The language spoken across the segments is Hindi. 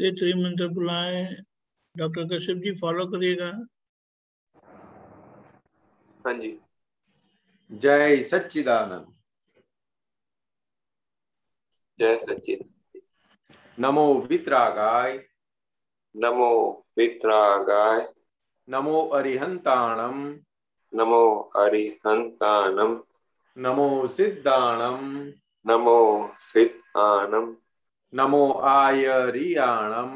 ओके त्रिमंत्र बुलाए। डॉक्टर कश्यप जी फॉलो करिएगा। हाँ जी। जय सच्चिदानंद। जय सचिन नमो वित्रागाय। नमो वित्रागाय। नमो अरिहंताणम नमो अरिहंतानम नमो सिद्धाणम नमो सिद्धानम नमो आयरियाणम।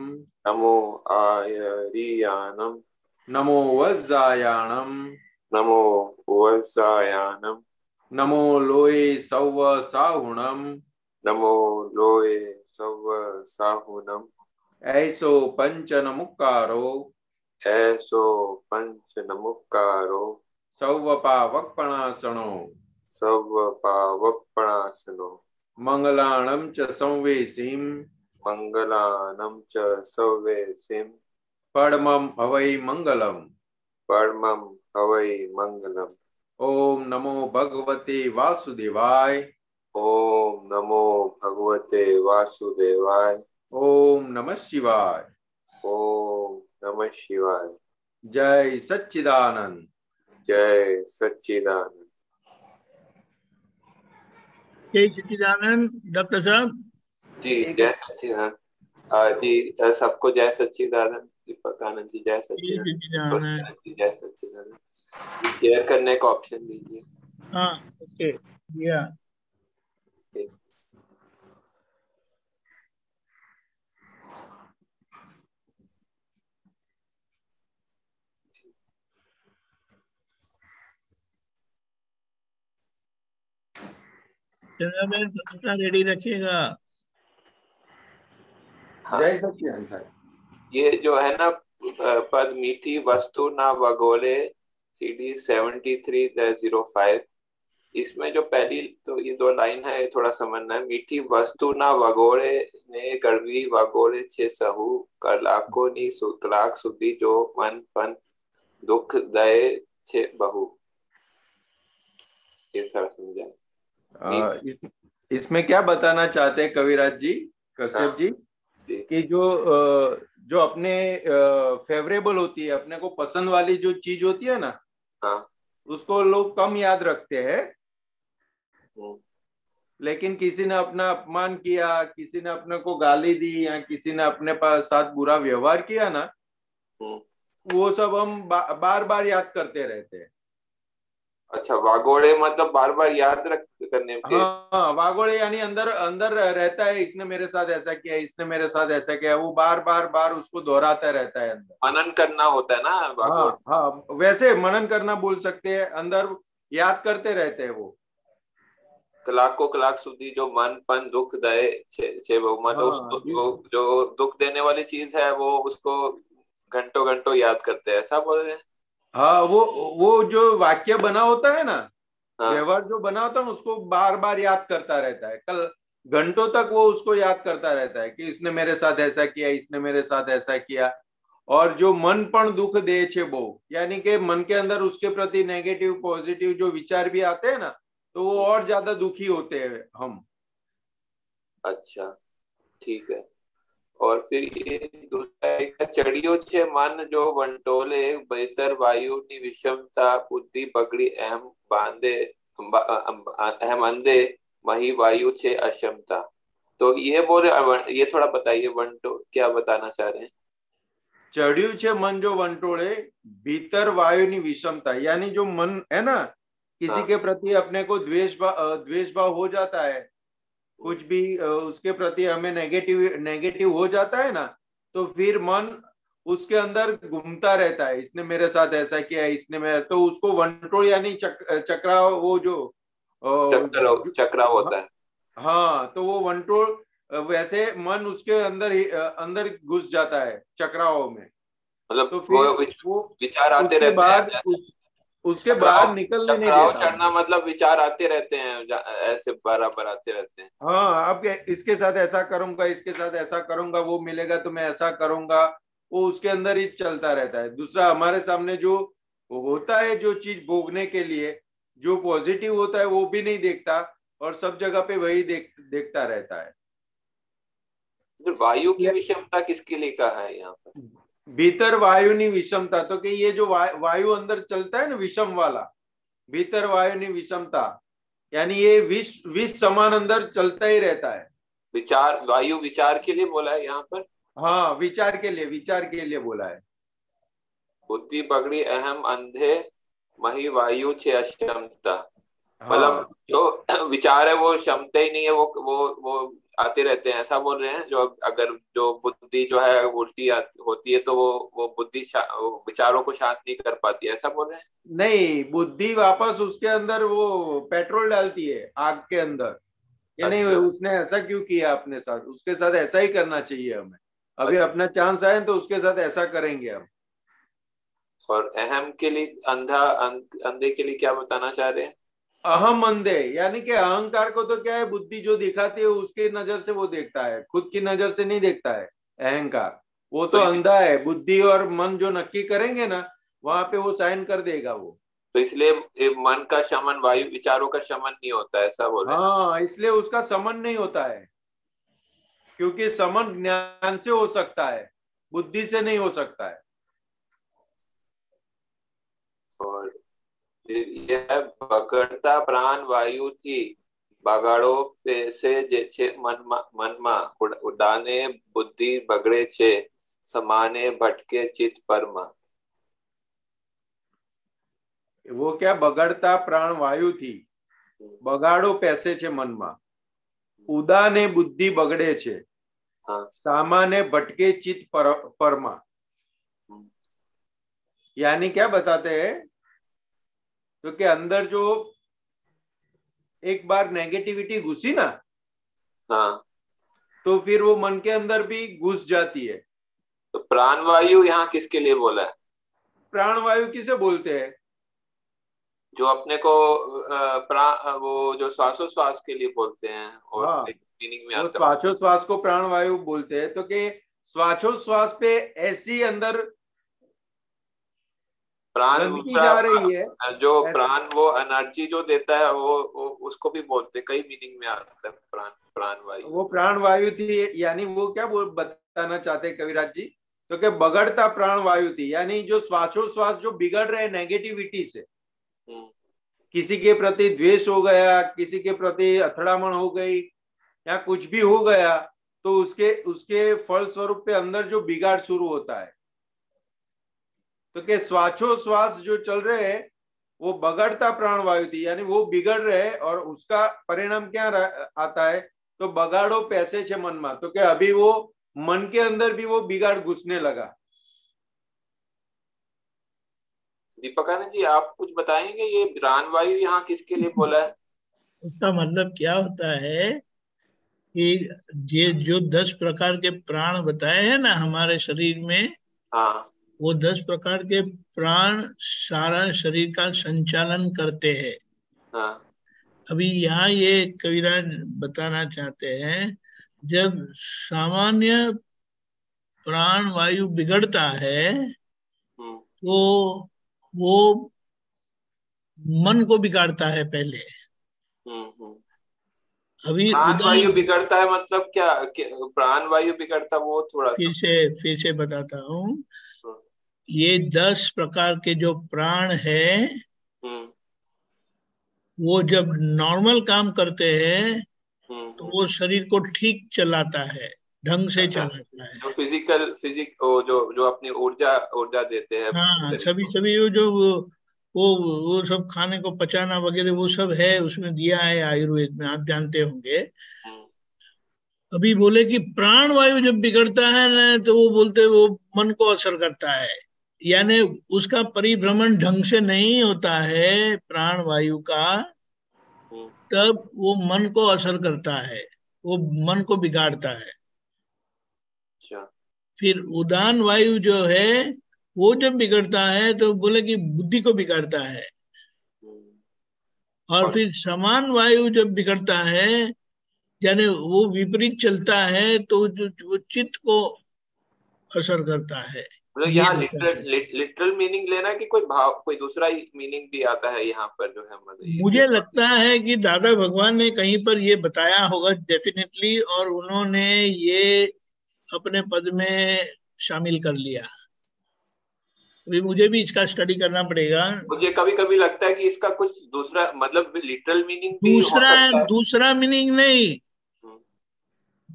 नमो आयरियानम नमो वज्जायाणम नमो वज्रायानम नमो लोये सौव साहुणम नमो लोये सव साहुनम ऐसो पंचन मुक्कारो ऐसो पंच नमुकारो सौवपावक्पणासनो। सव पावपणासनो मंगलाणं च संवेशीं। मंगलानम च सवेसिम परमं हवै मंगलम्। परमं हवै मंगलम। ॐ नमो भगवते वासुदेवाय। ओम नमो भगवते वासुदेवाय। ॐ नमः शिवाय। ओम नमः शिवाय। जय सच्चिदानंद जय सच्चिदानंद जय सच्चिदानंद डॉक्टर साहब? जी जय सच्चिदानंद। जी सबको जय सच्चिदानंद दीपक आनंद जी जय सचिदानंद सच्चिदानंद। जय सच्चिदानंद। शेयर करने का ऑप्शन दीजिए। हाँ ओके या चंद्रा रेडी रखिएगा। हाँ। जय ये जो है ना पद मीठी वस्तु ना वगोले C D seventy three zero five इसमें जो पहली तो ये दो लाइन है ये थोड़ा समझना है। मीठी वस्तु ना वगोड़े ने गड़वी वगोड़े छे सहु। कलाको नी सुतलाक सुधी जो मन पन दुख दये छे बहु। ये थोड़ा समझाए। इसमें क्या बताना चाहते हैं कविराज जी कश्यप हाँ। जी? कि जो जो अपने फेवरेबल होती है अपने को पसंद वाली जो चीज़ होती है ना हाँ। उसको लोग कम याद रखते हैं। हम्म, लेकिन किसी ने अपना अपमान किया किसी ने अपने को गाली दी या किसी ने अपने पास साथ बुरा व्यवहार किया ना हम्म। वो सब हम बा, बार बार याद करते रहते हैं। अच्छा वागोड़े मतलब बार बार याद रख करने के? हाँ वागोड़े यानी अंदर अंदर रहता है इसने मेरे साथ ऐसा किया इसने मेरे साथ ऐसा किया वो बार बार बार उसको दोहराता रहता है अंदर। मनन करना होता है ना हाँ हाँ वैसे मनन करना बोल सकते हैं अंदर याद करते रहते हैं वो। कलाको कलाक સુધી जो मन पन दुख दे छे बहु मतलब हाँ, उसको जो जो दुख देने वाली चीज़ है वो उसको घंटों घंटों याद करते हैं ऐसा बोल रहे हैं? हाँ वो वो जो वाक्य बना होता है ना हाँ। व्यवहार जो बना होता है उसको बार बार याद करता रहता है। कल घंटों तक वो उसको याद करता रहता है कि इसने मेरे साथ ऐसा किया इसने मेरे साथ ऐसा किया। और जो मन पण दुख दे छे वो यानी कि मन के अंदर उसके प्रति नेगेटिव पॉजिटिव जो विचार भी आते हैं ना तो वो और ज़्यादा दुखी होते हैं हम। अच्छा ठीक है। और फिर ये दूसरा एक है, चढ़ियो छे मन जो वंटोले बेहतर वायु नि विषमता बुद्धि पकड़ी अहम बांधे बा- अम- अहम अंधे मही वायु छे अक्षमता तो ये बोले ये थोड़ा बताइए वंटो क्या बताना चाह रहे हैं ચડ્યું છે મન જો વંટોળે ભીતર વાયુની વિષમતા यानी जो मन है ना किसी हाँ। के प्रति अपने को द्वेष भाव अ, द्वेष भाव हो जाता है कुछ भी उसके प्रति हमें नेगेटिव नेगेटिव हो जाता है ना तो फिर मन उसके अंदर घूमता रहता है। इसने मेरे साथ ऐसा किया इसने मेरे तो उसको वंटोड़ यानी चक, चक्रा वो जो चक्र चक्रा होता है। हाँ तो वो अ, वैसे मन उसके अंदर ही अंदर घुस जाता है चक्राओं में। मतलब तो फिर वो विचार आते रहते हैं। उसके चक्राव- बाद निकलने नहीं देता। चढ़ना मतलब विचार आते रहते हैं ऐसे बराबर आते रहते हैं। हाँ अब इसके साथ ऐसा करूँगा इसके साथ ऐसा करूँगा वो मिलेगा तो मैं ऐसा करूँगा वो उसके अंदर ही चलता रहता है। दूसरा हमारे सामने जो होता है जो चीज़ भोगने के लिए जो पॉजिटिव होता है वो भी नहीं देखता और सब जगह पे वही देख देखता रहता है। फिर वायु की विषमता किसके लिए कहा है यहाँ पर? भीतर वायु नहीं विषमता तो कि ये जो वायु, वायु अंदर चलता है ना विषम वाला भीतर वायु नहीं विषमता यानी ये विष विष समान अंदर चलता ही रहता है। विचार वायु विचार के लिए बोला है यहाँ पर? हाँ विचार के लिए विचार के लिए बोला है। बुद्धि बगड़ी अहम अंधे मही वायु छे अक्षमता मतलब हाँ, जो विचार है वो क्षमता ही नहीं है वो वो वो आते रहते हैं ऐसा बोल रहे हैं जो अगर जो बुद्धि जो है उल्टी होती है तो वो वो बुद्धि विचारों को शांत नहीं कर पाती ऐसा बोल रहे हैं? नहीं बुद्धि वापस उसके अंदर वो पेट्रोल डालती है आग के अंदर। ये नहीं अच्छा। उसने ऐसा क्यों किया अपने साथ? उसके साथ ऐसा ही करना चाहिए हमें। अभी अच्छा। अपना चांस आए तो उसके साथ ऐसा करेंगे हम। और अहम के लिए अंधा अंधे के लिए क्या बताना चाह रहे हैं? अहम अंधे यानी कि अहंकार को तो क्या है बुद्धि जो दिखाती है उसके नज़र से वो देखता है खुद की नज़र से नहीं देखता है अहंकार। वो तो तो अंधा है बुद्धि और मन जो नक्की करेंगे ना वहाँ पे वो साइन कर देगा वो। तो इसलिए मन का शमन वायु विचारों का शमन नहीं होता है ऐसा बोल हाँ। इसलिए उसका समन नहीं होता है क्योंकि समन ज्ञान से हो सकता है बुद्धि से नहीं हो सकता है और फिर यह बगड़ता प्राण वायु थी બગાડો પેસે જે છે મનમાં મનમાં ઉડ- ઉડાને બુદ્ધિ બગડે છે સમાને ભટકે ચિત્ત પરમાં वो क्या बगड़ता प्राण वायु थी બગાડો પેસે છે મનમાં ઉદાને બુદ્ધિ બગડે છે हाँ सामान्य भटके चित पर, परमा हम्म। यानी क्या बताते हैं तो कि अंदर जो एक बार नेगेटिविटी घुसी ना हाँ। तो फिर वो मन के अंदर भी घुस जाती है। तो प्राण वायु यहाँ किसके लिए बोला है? प्राण वायु किसे बोलते हैं? जो अपने को प्राण वो जो श्वासोश्वास के लिए बोलते हैं और हाँ। मीनिंग में आता है। श्वासोश्वास को प्राण वायु बोलते हैं। तो कि श्वासोश्वास पे ऐसी अंदर प्राण जा रही है। जो प्राण वो एनर्जी जो देता है वो, वो उसको भी बोलते कई मीनिंग में आता है प्राण प्राण वायु वो प्राण वायु थी यानी वो क्या बोल बताना चाहते हैं कविराज जी? तो कि बगड़ता प्राण वायु थी? यानी जो श्वासोश्वास जो बिगड़ रहे नेगेटिविटी से हम्म, किसी के प्रति द्वेष हो गया किसी के प्रति अथड़ामण हो गई या कुछ भी हो गया तो उसके उसके फल स्वरूप पे अंदर जो बिगाड़ शुरू होता है तो के श्वासोश्वास जो चल रहे हैं वो बगड़ता प्राण वायु थी यानी वो बिगड़ रहे और उसका परिणाम क्या आता है? तो बगाड़ो पैसे छे मन में। तो क्या अभी वो मन के अंदर भी वो बिगाड़ घुसने लगा। दीपकानंद जी आप कुछ बताएँगे ये प्राण वायु यहाँ किसके लिए बोला है? उसका मतलब क्या होता है कि ये जो दस प्रकार के प्राण बताए हैं ना हमारे शरीर में हाँ। वो दस प्रकार के प्राण सारा शरीर का संचालन करते हैं। हाँ। अभी यहाँ ये कविराज बताना चाहते हैं जब सामान्य प्राण वायु बिगड़ता है हम्म, तो वो मन को बिगाड़ता है पहले। हम्म, हम्म। अभी प्राण वायु बिगड़ता है मतलब क्या? क्या- प्राण वायु बिगड़ता वो थोड़ा फिर से फिर से बताता हूँ। ये दस प्रकार के जो प्राण है हम्म, वो जब नॉर्मल काम करते हैं हम्म, तो वो शरीर को ठीक चलाता है ढंग से अच्छा। चलाता है। जो फ़िज़िकल फिजिक वो जो जो अपनी ऊर्जा ऊर्जा देते हैं। हाँ सभी सभी वो जो वो वो वो सब खाने को पचाना वगैरह वो सब है उसमें दिया है आयुर्वेद में आप जानते होंगे। हम्म, अभी बोले कि प्राण वायु जब बिगड़ता है ना तो वो बोलते वो मन को असर करता है। यानी उसका परिभ्रमण ढंग से नहीं होता है प्राण वायु का तब वो मन को असर करता है वो मन को बिगाड़ता है। अच्छा। फिर उदान वायु जो है वो जब बिगड़ता है तो बोले कि बुद्धि को बिगाड़ता है। हम्म, और और- फिर समान वायु जब बिगड़ता है यानी वो विपरीत चलता है तो जो वो चित्त को असर करता है। मतलब यहाँ लिटरल लिटरल मीनिंग लेना है कि कोई भाव कोई दूसरा मीनिंग भी आता है यहाँ पर जो है मतलब मुझे लगता है कि दादा भगवान ने कहीं पर ये बताया होगा डेफिनेटली और उन्होंने ये अपने पद में शामिल कर लिया। अभी मुझे भी इसका स्टडी करना पड़ेगा। मुझे कभी कभी लगता है कि इसका कुछ दूसरा मतलब लिटरल मीनिंग दूसरा दूसरा मीनिंग नहीं।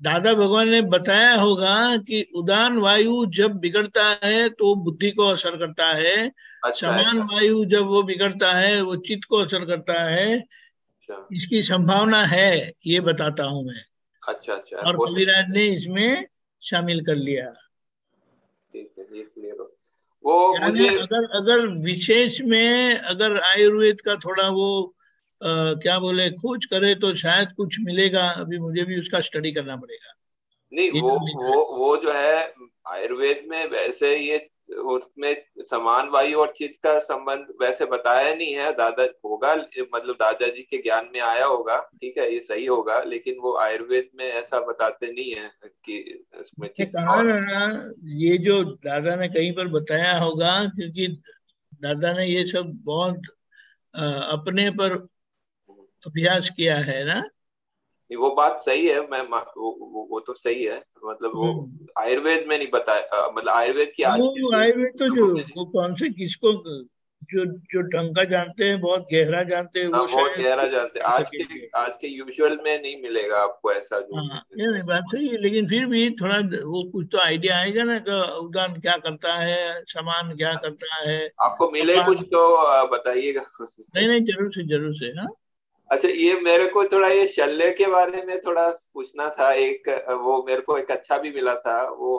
दादा भगवान ने बताया होगा कि उदान वायु जब बिगड़ता है तो बुद्धि को असर करता है। अच्छा समान वायु जब वो बिगड़ता है वो चित्त को असर करता है। अच्छा। इसकी संभावना है ये बताता हूँ मैं। अच्छा अच्छा। और कविराज ने इसमें शामिल कर लिया। है हो। वो मुझे अगर अगर विशेष में अगर आयुर्वेद का थोड़ा वो क्या बोले खोज करे तो शायद कुछ मिलेगा अभी मुझे भी उसका स्टडी करना पड़ेगा। नहीं वो वो वो जो है आयुर्वेद में वैसे ये उसमें समान वायु और चित्त का संबंध वैसे बताया नहीं है दादा होगा मतलब दादाजी के ज्ञान में आया होगा ठीक है ये सही होगा लेकिन वो आयुर्वेद में ऐसा बताते नहीं है कि इसमें ना ये जो दादा ने कहीं पर बताया होगा क्योंकि दादा ने ये सब बहुत अपने पर अभ्यास किया है ना? वो बात सही है मैं वो, वो, वो तो सही है मतलब वो हम्म। आयुर्वेद में नहीं बताया मतलब आयुर्वेद की आज आयुर्वेद तो जो वो कौन से किसको जो जो ढंग का जानते हैं बहुत गहरा जानते हैं वो हाँ, बहुत गहरा जानते हैं। आज के आज के यूजुअल में नहीं मिलेगा आपको ऐसा जो हाँ, ये नहीं बात सही है लेकिन फिर भी थोड़ा वो कुछ तो आइडिया आएगा ना कि उदान क्या करता है सामान क्या करता है आपको मिले कुछ तो बताइएगा। नहीं नहीं ज़रूर से ज़रूर से हाँ। अच्छा ये मेरे को थोड़ा ये शल्य के बारे में थोड़ा पूछना था। एक वो मेरे को एक अच्छा भी मिला था वो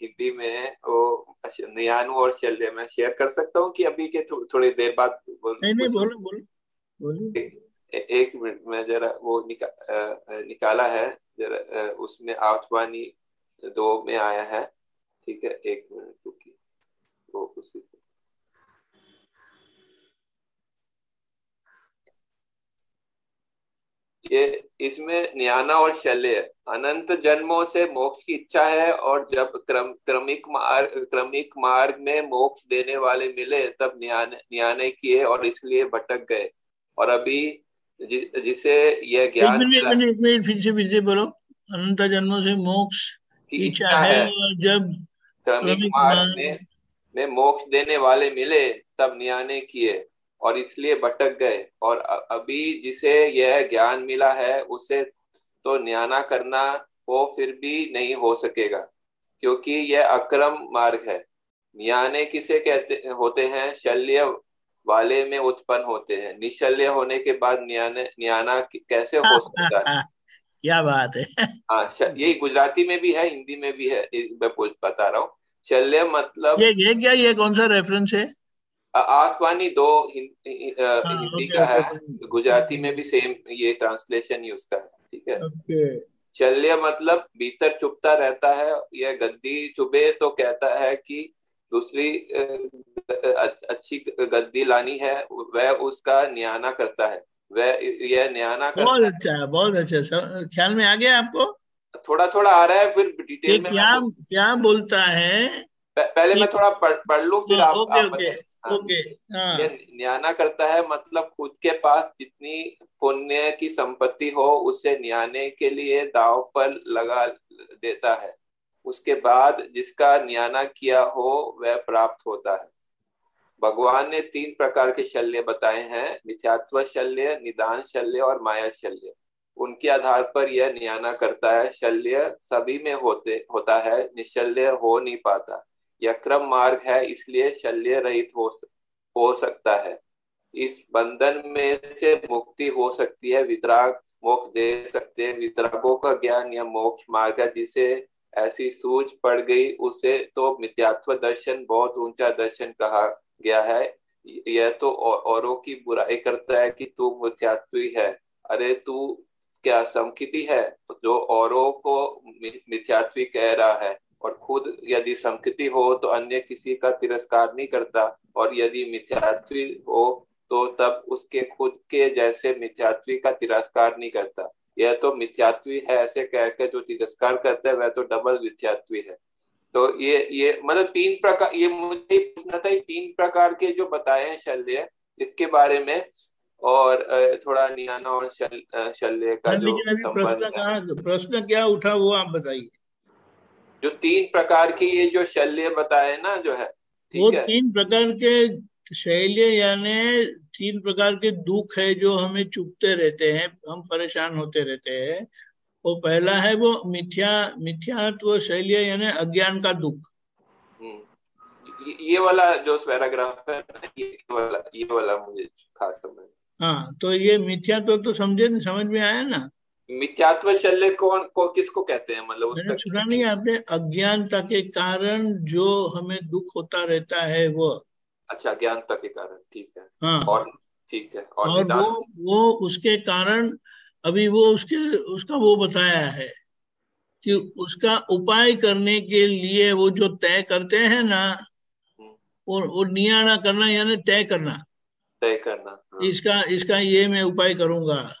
हिंदी में वो नियानु और शल्य। में शेयर कर सकता हूँ कि अभी के थो, थोड़ी देर बाद बोल नहीं नहीं बोलो बोलो एक मिनट में जरा वो निका, निकाला है। जरा उसमें आठवानी दो में आया है। ठीक है एक मिनट रुकी वो उसी से। ये इसमें न्याना और शल्य अनंत जन्मों से मोक्ष की इच्छा है और जब क्रम क्रमिक मार्ग क्रमिक मार्ग में मोक्ष देने वाले मिले तब न्याने न्याने किए और इसलिए भटक गए। और अभी जि, जिसे यह ज्ञान फिर से फिर से बोलो। अनंत जन्मों से मोक्ष की इच्छा है और जब क्रमिक मार्ग में, में मोक्ष देने वाले मिले तब न्याने किए और इसलिए भटक गए। और अभी जिसे यह ज्ञान मिला है उसे तो न्याना करना वो फिर भी नहीं हो सकेगा क्योंकि यह अक्रम मार्ग है। न्याने किसे कहते होते हैं? शल्य वाले में उत्पन्न होते हैं। निशल्य होने के बाद न्याने न्याना कैसे हो सकता है? क्या बात है। हाँ यही गुजराती में भी है हिंदी में भी है मैं बता रहा हूँ। शल्य मतलब ये ये क्या ये कौन सा रेफरेंस है? आसवानी दो हिंदी हाँ, का है गुजराती में भी सेम ये ट्रांसलेशन ही उसका है ठीक है? चल्य मतलब भीतर चुपता रहता है यह गद्दी चुबे तो कहता है कि दूसरी अच्छी गद्दी लानी है वह उसका न्याना करता है वह यह न्याना करता बहुत अच्छा है बहुत अच्छा ख्याल में आ गया आपको? थोड़ा थोड़ा आ रहा है फिर डिटेल में क्या क्या बोलता है? पहले मैं थोड़ा पढ़ पढ़ लू फिर हाँ, आप, ओके, आप ओके, ओके, हाँ। न्याना करता है मतलब खुद के पास जितनी पुण्य की संपत्ति हो उसे न्याने के लिए दाव पर लगा देता है। उसके बाद जिसका न्याना किया हो वह प्राप्त होता है। भगवान ने तीन प्रकार के शल्य बताए हैं मिथ्यात्व शल्य निदान शल्य और माया शल्य। उनके आधार पर यह न्याना करता है शल्य सभी में होते होता है निशल्य हो नहीं पाता। यह क्रम मार्ग है, इसलिए शल्य रहित हो हो सकता है। इस बंधन में से मुक्ति हो सकती है, वितराग मोक्ष दे सकते हैं। वितरागों का ज्ञान या मोक्ष मार्ग है, जिसे ऐसी सूझ पड़ गई, उसे तो मिथ्यात्व दर्शन, बहुत ऊँचा दर्शन कहा गया है। यह तो औरों की बुराई करता है कि तू मिथ्यात्वी है। अरे, तू क्या समकिति है, जो औरों को मिथ्यात्वी कह रहा है? यदि संकृति हो तो अन्य किसी का तिरस्कार नहीं करता और यदि मिथ्यात्वी हो तो तब उसके खुद के जैसे मिथ्यात्वी का तिरस्कार नहीं करता। यह तो मिथ्यात्वी है ऐसे कहकर जो तिरस्कार करता है वह तो डबल मिथ्यात्वी है। तो ये ये मतलब तीन प्रकार ये मुझे पूछना था तीन प्रकार के जो बताए हैं शल्य इसके बारे में और थोड़ा नियाना और शल, शल्य का हाँ, जो प्रश्न प्रश्न क्या उठा वो आप बताइए। जो तीन प्रकार की ये जो शल्य बताए ना जो है वो है? तीन प्रकार के शैल्य यानी तीन प्रकार के दुख है जो हमें चुपते रहते हैं हम परेशान होते रहते हैं वो पहला है वो मिथ्या मिथ्यात्व शैल्य यानी अज्ञान का दुख हम्म। ये वाला जो पैराग्राफ है ये वाला ये वाला मुझे खास समझ हाँ तो ये मिथ्यात्व तो समझे समझ में आया ना मिथ्यात्व शल्य कौन को किसको कहते हैं? मतलब मैंने सुना नहीं आपने अज्ञानता के कारण जो हमें दुख होता रहता है वो। अच्छा अज्ञानता के कारण ठीक है। हाँ। और ठीक है और, और वो वो उसके कारण अभी वो उसके उसका वो बताया है कि उसका उपाय करने के लिए वो जो तय करते हैं ना हम्म। वो वो नियाणा करना यानी तय करना। तय करना हाँ। इसका इसका ये मैं उपाय करूँगा।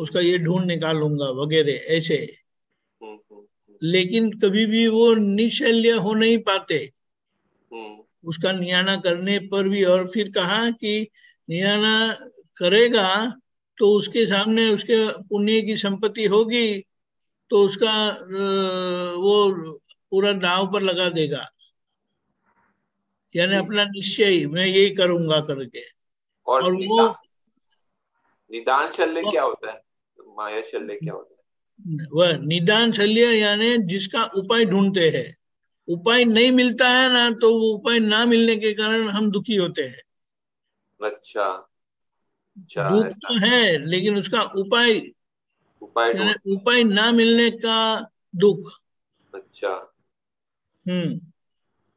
उसका ये ढूंढ निकालूँगा वगैरह ऐसे। हम्म, हम्म, हम्म। लेकिन कभी भी वो निशल्य हो नहीं पाते। उसका नियाना करने पर भी और फिर कहा कि नियाना करेगा तो उसके सामने उसके पुण्य की संपत्ति होगी तो उसका वो पूरा दाव पर लगा देगा। यानी अपना निश्चय मैं यही करूँगा करके। और, और वो निदान शल्य क्या होता है? माया शल्य क्या होता है? वह निदान शल्य यानी जिसका उपाय ढूंढते हैं। उपाय नहीं मिलता है ना तो वो उपाय ना मिलने के कारण हम दुखी होते हैं। अच्छा। अच्छा दुख तो है लेकिन उसका उपाय उपाय उपाय ना मिलने का दुख। अच्छा। हम्म।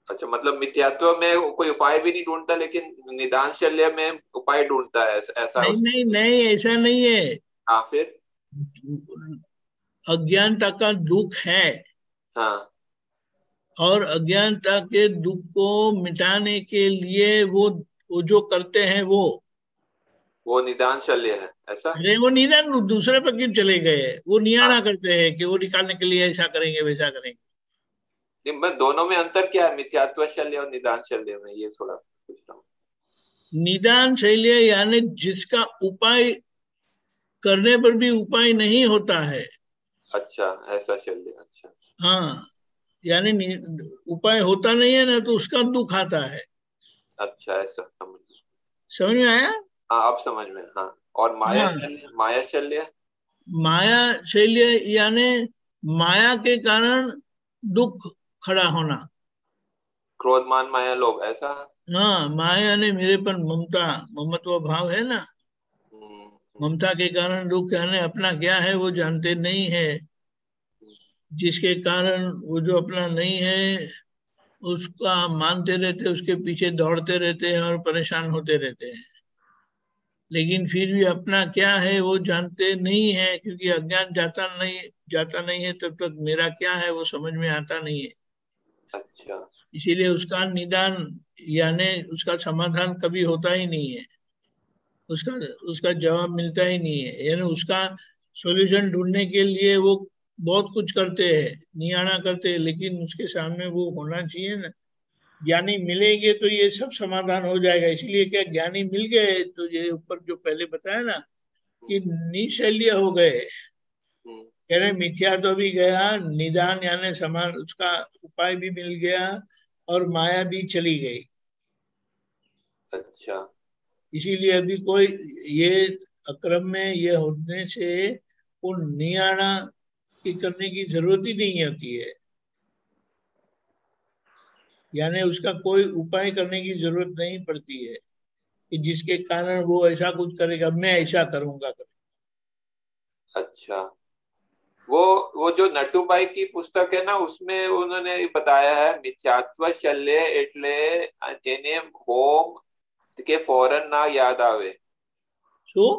अच्छा मतलब मिथ्यात्व में कोई उपाय भी नहीं ढूंढता लेकिन निदान शल्य में उपाय ढूंढता है ऐसा नहीं नहीं नहीं ऐसा नहीं है। हाँ फिर? अज्ञानता का दुख है। हाँ। और अज्ञानता के दुख को मिटाने के लिए वो वो जो करते हैं वो। वो निदान शल्य है ऐसा? अरे वो निदान दूसरे पर क्यों चले गए? वो नियाणा हाँ। करते हैं कि वो निकालने के लिए ऐसा करेंगे वैसा करेंगे। मैं दोनों में अंतर क्या है मिथ्यात्व शल्य और निदान शल्य में? ये थोड़ा पूछता हूँ। निदान शैल्य यानी जिसका उपाय करने पर भी उपाय नहीं होता है। अच्छा ऐसा शल्य अच्छा। हाँ यानी उपाय होता नहीं है ना तो उसका दुख आता है। अच्छा ऐसा समझ समझ में आया? हाँ अब समझ में हाँ। और माया हाँ। शल्य माया शल्य? माया शल्य यानी माया के कारण दुख खड़ा होना। क्रोधमान माया लोग ऐसा? हाँ माया ने मेरे पर ममता ममत्व भाव है ना? ममता के कारण दुख कहने अपना क्या है वो जानते नहीं है। जिसके कारण वो जो अपना नहीं है उसका मानते रहते उसके पीछे दौड़ते रहते हैं और परेशान होते रहते हैं। लेकिन फिर भी अपना क्या है वो जानते नहीं है क्योंकि अज्ञान जाता नहीं जाता नहीं है तब तक मेरा क्या है वो समझ में आता नहीं है। अच्छा। इसीलिए उसका निदान यानी उसका समाधान कभी होता ही नहीं है। उसका उसका जवाब मिलता ही नहीं है। यानी उसका सॉल्यूशन ढूँढने के लिए वो बहुत कुछ करते हैं, नियाणा करते हैं, लेकिन उसके सामने वो होना चाहिए ना। ज्ञानी मिलेंगे तो ये सब समाधान हो जाएगा। इसलिए क्या ज्ञानी मिल गए? तो ये ऊपर जो पहले बताया ना कि निशल्य हो गए। कह रहे मिथ्या तो भी गया, निदान यानी समान, उसका उपाय भी मिल गया और माया भी चली गई। अच्छा। इसीलिए अभी कोई ये अक्रम में ये होने से वो नियाणा की करने की ज़रूरत ही नहीं होती है। यानी उसका कोई उपाय करने की ज़रूरत नहीं पड़ती है कि जिसके कारण वो ऐसा कुछ करेगा, मैं ऐसा करूँगा। करेगा अच्छा। वो वो जो नटुबाई की पुस्तक है ना, उसमें उन्होंने बताया है, मिथ्यात्व शल्य एटले होम કે ફોરન ના યાદ આવે શું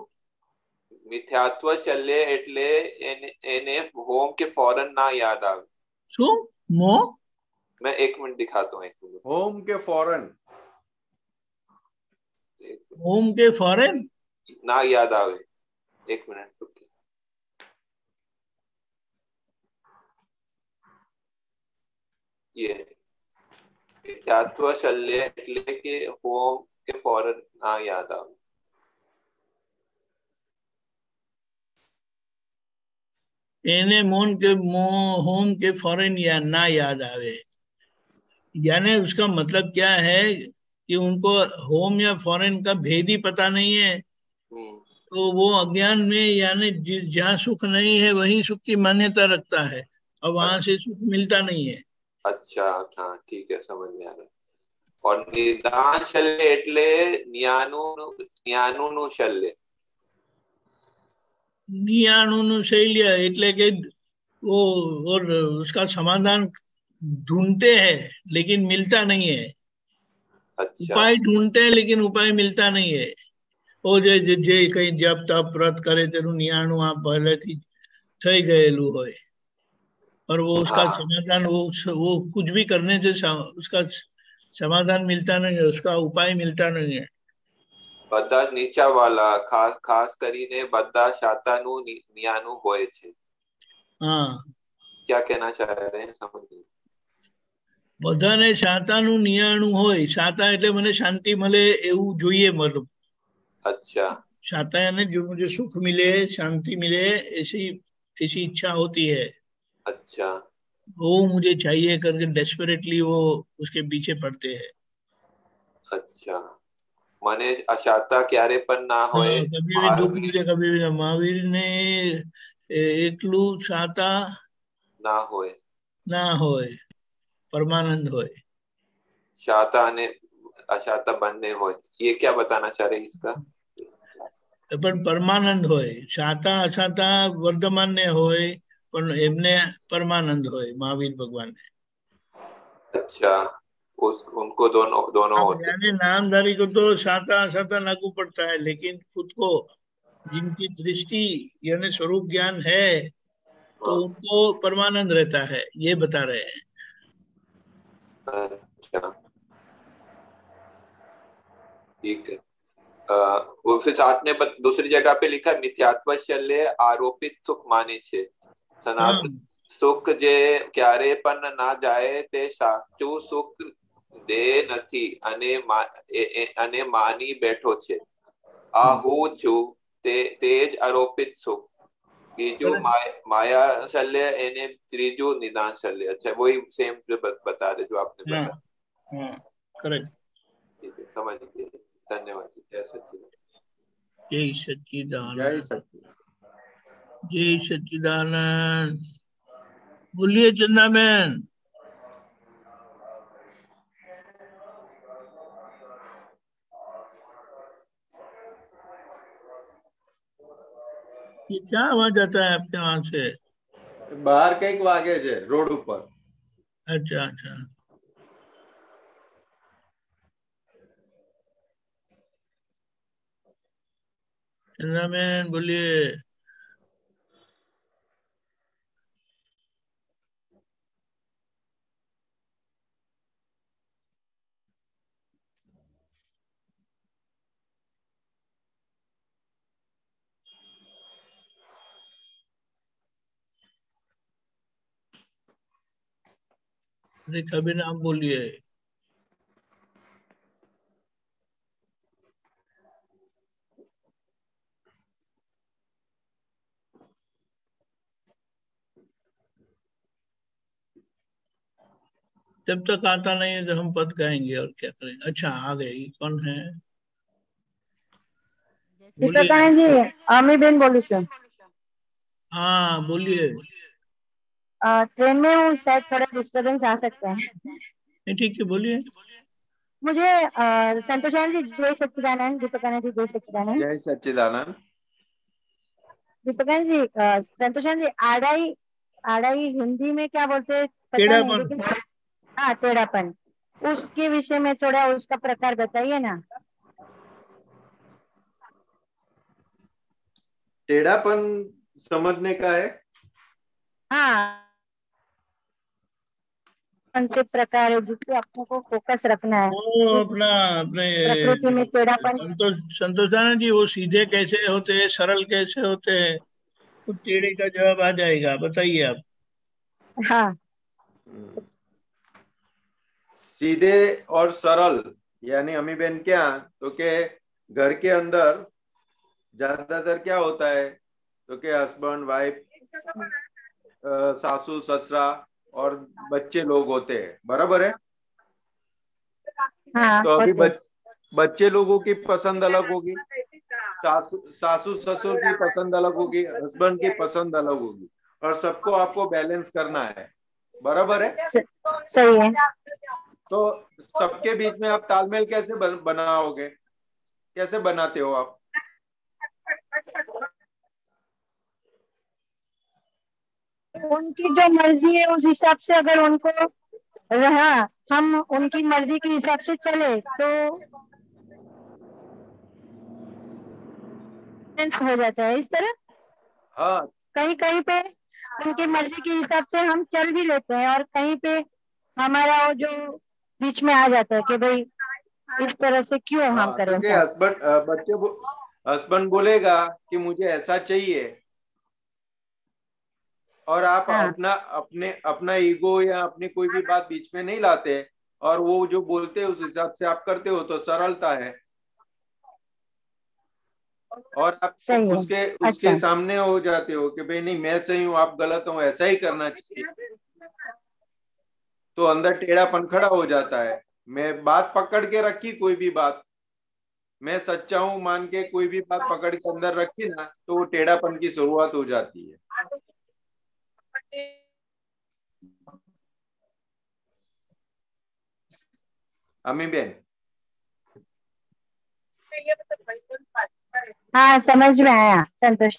મિથ્યાત્વ શલ્ય એટલે એને હોમ के फौरन ना याद आवे શું મો मैं एक मिनट दिखाता हूँ एक मिनट होम के फौरन होम के फौरन ना याद आवे एक मिनट रुकिए ये मिथ्यात्व शल्य એટલે કે હોમ કે ફોરન ના યાદ આવે એને मोन के होम के फॉरेन या ना याद आवे यानी उसका मतलब क्या है कि उनको होम या फॉरेन का भेद ही पता नहीं है हम्म, तो वो अज्ञान में यानी जि- जहाँ सुख नहीं है वही सुख की मान्यता रखता है और वहां से सुख मिलता नहीं है अच्छा हाँ ठीक है समझ में आ रहा है और निदान शल्य एटले 99 99 નું શલ્ય 99 નું શૈલ્ય એટલે કે वो और उसका समाधान ढूंढते हैं लेकिन मिलता नहीं है अच्छा। उपाय ढूंढते हैं लेकिन उपाय मिलता नहीं है ओ जे जे, જે જે કઈ જપ તપ વ્રત કરે તેનું નિયાણું આ પહેલેથી થઈ ગયેલું હોય और वो उसका हाँ। समाधान वो वो कुछ भी करने से उसका समाधान मिलता नहीं है उसका उपाय मिलता नहीं है બધા જ નીચાવાળા ખાસ ખાસ કરીને બધા શાતાનું નિ- જ્ઞાનું હોય છે હા क्या कहना चाह रहे हैं समझ नहीं બધાને શાતાનું નિયાણું હોય શાતા એટલે મને શાંતિ મળે એવું જોઈએ મતલબ अच्छा शाता यानी जो मुझे सुख मिले शांति मिले ऐसी ऐसी इच्छा होती है अच्छा वो मुझे चाहिए करके डेस्परेटली वो उसके पीछे पड़ते हैं। अच्छा। माने अशाता क्यारे पर ना हाँ, होए कभी भी दुख मुझे कभी भी ना महावीर ने एकलू शाता ना होए। ना होए परमानंद होए। शाता ने अशाता बनने होए। ये क्या बताना चाह रहे इसका? तो पर परमानंद होए शाता अशाता वर्तमान ने होए પણ એમને પરમાનંદ હોય મહાવીર ભગવાન अच्छा उस उनको दोनों दोनों अब होते यानी नामधारी को तो शाता अशाता लागू पड़ता है लेकिन खुद को जिनकी दृष्टि यानी स्वरूप ज्ञान है तो हाँ, उनको परमानंद रहता है ये बता रहे हैं अच्छा ठीक है अ, वो फिर साथ में बत- दूसरी जगह पे लिखा है, मिथ्यात्व शल्य आरोपित सुख माने છે સનાતન સુખ જે ક્યારે પણ ના જાય તે સાચું સુખ દે નથી અને મા- એ- એ- અને માની બેઠો છે આ હું છું તે તે જ આરોપિત સુખ બીજું બરાબર. માય- માયા શલ્ય એને ત્રીજું નિદાન શલ્ય છે वही सेम जो ब- बता रहे जो आपने हाँ बताया हाँ करेक्ट ठीक है समझ गए धन्यवाद जी जय सच्चिदानंद जय जय सच्चिदानंद सच्चिदानंद जय सच्चिदानंद बोलिए चंदा बहन ये क्या आवाज आता है आपके वहां से બહાર કઈક વાગે છે રોડ ઉપર अच्छा अच्छा चंदा बहन रेखा भी नाम बोलिए। जब तक आता नहीं है तो हम पद गाएँगे और क्या करेंगे अच्छा आ गए कौन है? हाँ बोलिए। ट्रेन में हूँ शायद थोड़ा डिस्टर्बेंस आ सकता है। ठीक है बोलिए। मुझे संतोषान जी जय सच्चिदानंद दीपकानंद जी जय सच्चिदानंद। जय सच्चिदानंद। दीपकानंद जी संतोषान जी आड़ाई आड़ाई हिंदी में क्या बोलते हैं? हाँ टेढ़ापन। उसके विषय में थोड़ा उसका प्रकार बताइए ना। टेढ़ापन समझने का है? हाँ। कौन से प्रकार है जिससे अपने को फोकस रखना है वो अपना अपने प्रकृति में टेढ़ापन संतोष संतोषानंद जी वो सीधे कैसे होते हैं सरल कैसे होते हैं? तो टेढ़े का जवाब आ जाएगा बताइए आप। हाँ। सीधे और सरल यानी अमी बहन क्या तो के घर के अंदर ज़्यादातर क्या होता है? तो के हस्बैंड वाइफ सासू ससुरा और बच्चे लोग होते हैं। बराबर है? हाँ तो अभी बच, बच्चे लोगों की पसंद अलग होगी। सासू सासू ससुर की पसंद अलग होगी हस्बैंड की पसंद अलग होगी। और सबको आपको बैलेंस करना है। बराबर है? सही है। तो सबके बीच में आप तालमेल कैसे बन, बनाओगे? कैसे बनाते हो आप? उनकी जो मर्ज़ी है उस हिसाब से अगर उनको रहा हम उनकी मर्ज़ी के हिसाब से चले तो हो जाता है इस तरह? हाँ। कहीं कहीं पे उनकी मर्ज़ी के हिसाब से हम चल भी लेते हैं और कहीं पे हमारा वो जो बीच में आ जाता है कि भाई इस तरह से क्यों हम हाँ, करें? हस्बैंड बच्चे हस्बैंड बोलेगा कि मुझे ऐसा चाहिए। और आप हाँ। अपना अपने अपना ईगो या अपनी कोई भी बात बीच में नहीं लाते और वो जो बोलते हैं उस हिसाब से आप करते हो तो सरलता है और आप। उसके उसके अच्छा। सामने हो जाते हो कि भाई नहीं मैं सही हूँ आप गलत हो ऐसा ही करना चाहिए तो अंदर टेढ़ापन खड़ा हो जाता है मैं बात पकड़ के रखी कोई भी बात मैं सच्चा हूँ मान के कोई भी बात पकड़ के अंदर रखी ना तो वो टेढ़ापन की शुरुआत हो जाती है अमी बेन हाँ समझ में आया संतोष।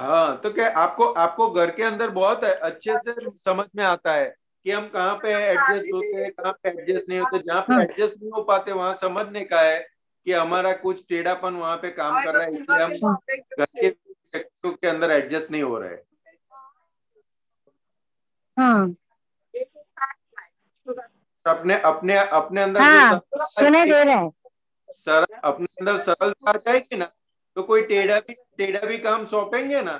हाँ तो क्या आपको आपको घर के अंदर बहुत अच्छे से समझ में आता है कि हम कहाँ पे एडजस्ट होते हैं कहाँ पे एडजस्ट नहीं होते। जहाँ पे। एडजस्ट नहीं हो पाते वहाँ समझने का है कि हमारा कुछ टेढ़ापन वहाँ पे काम कर रहा है इसलिए हम घर के के अंदर एडजस्ट नहीं हो रहे। हम्म अपने अपने अपने अंदर हाँ सुने दे रहे हैं सरल अपने अंदर सरलता आ जाएगी ना तो कोई टेढ़ा भी टेढ़ा भी काम सौंपेंगे ना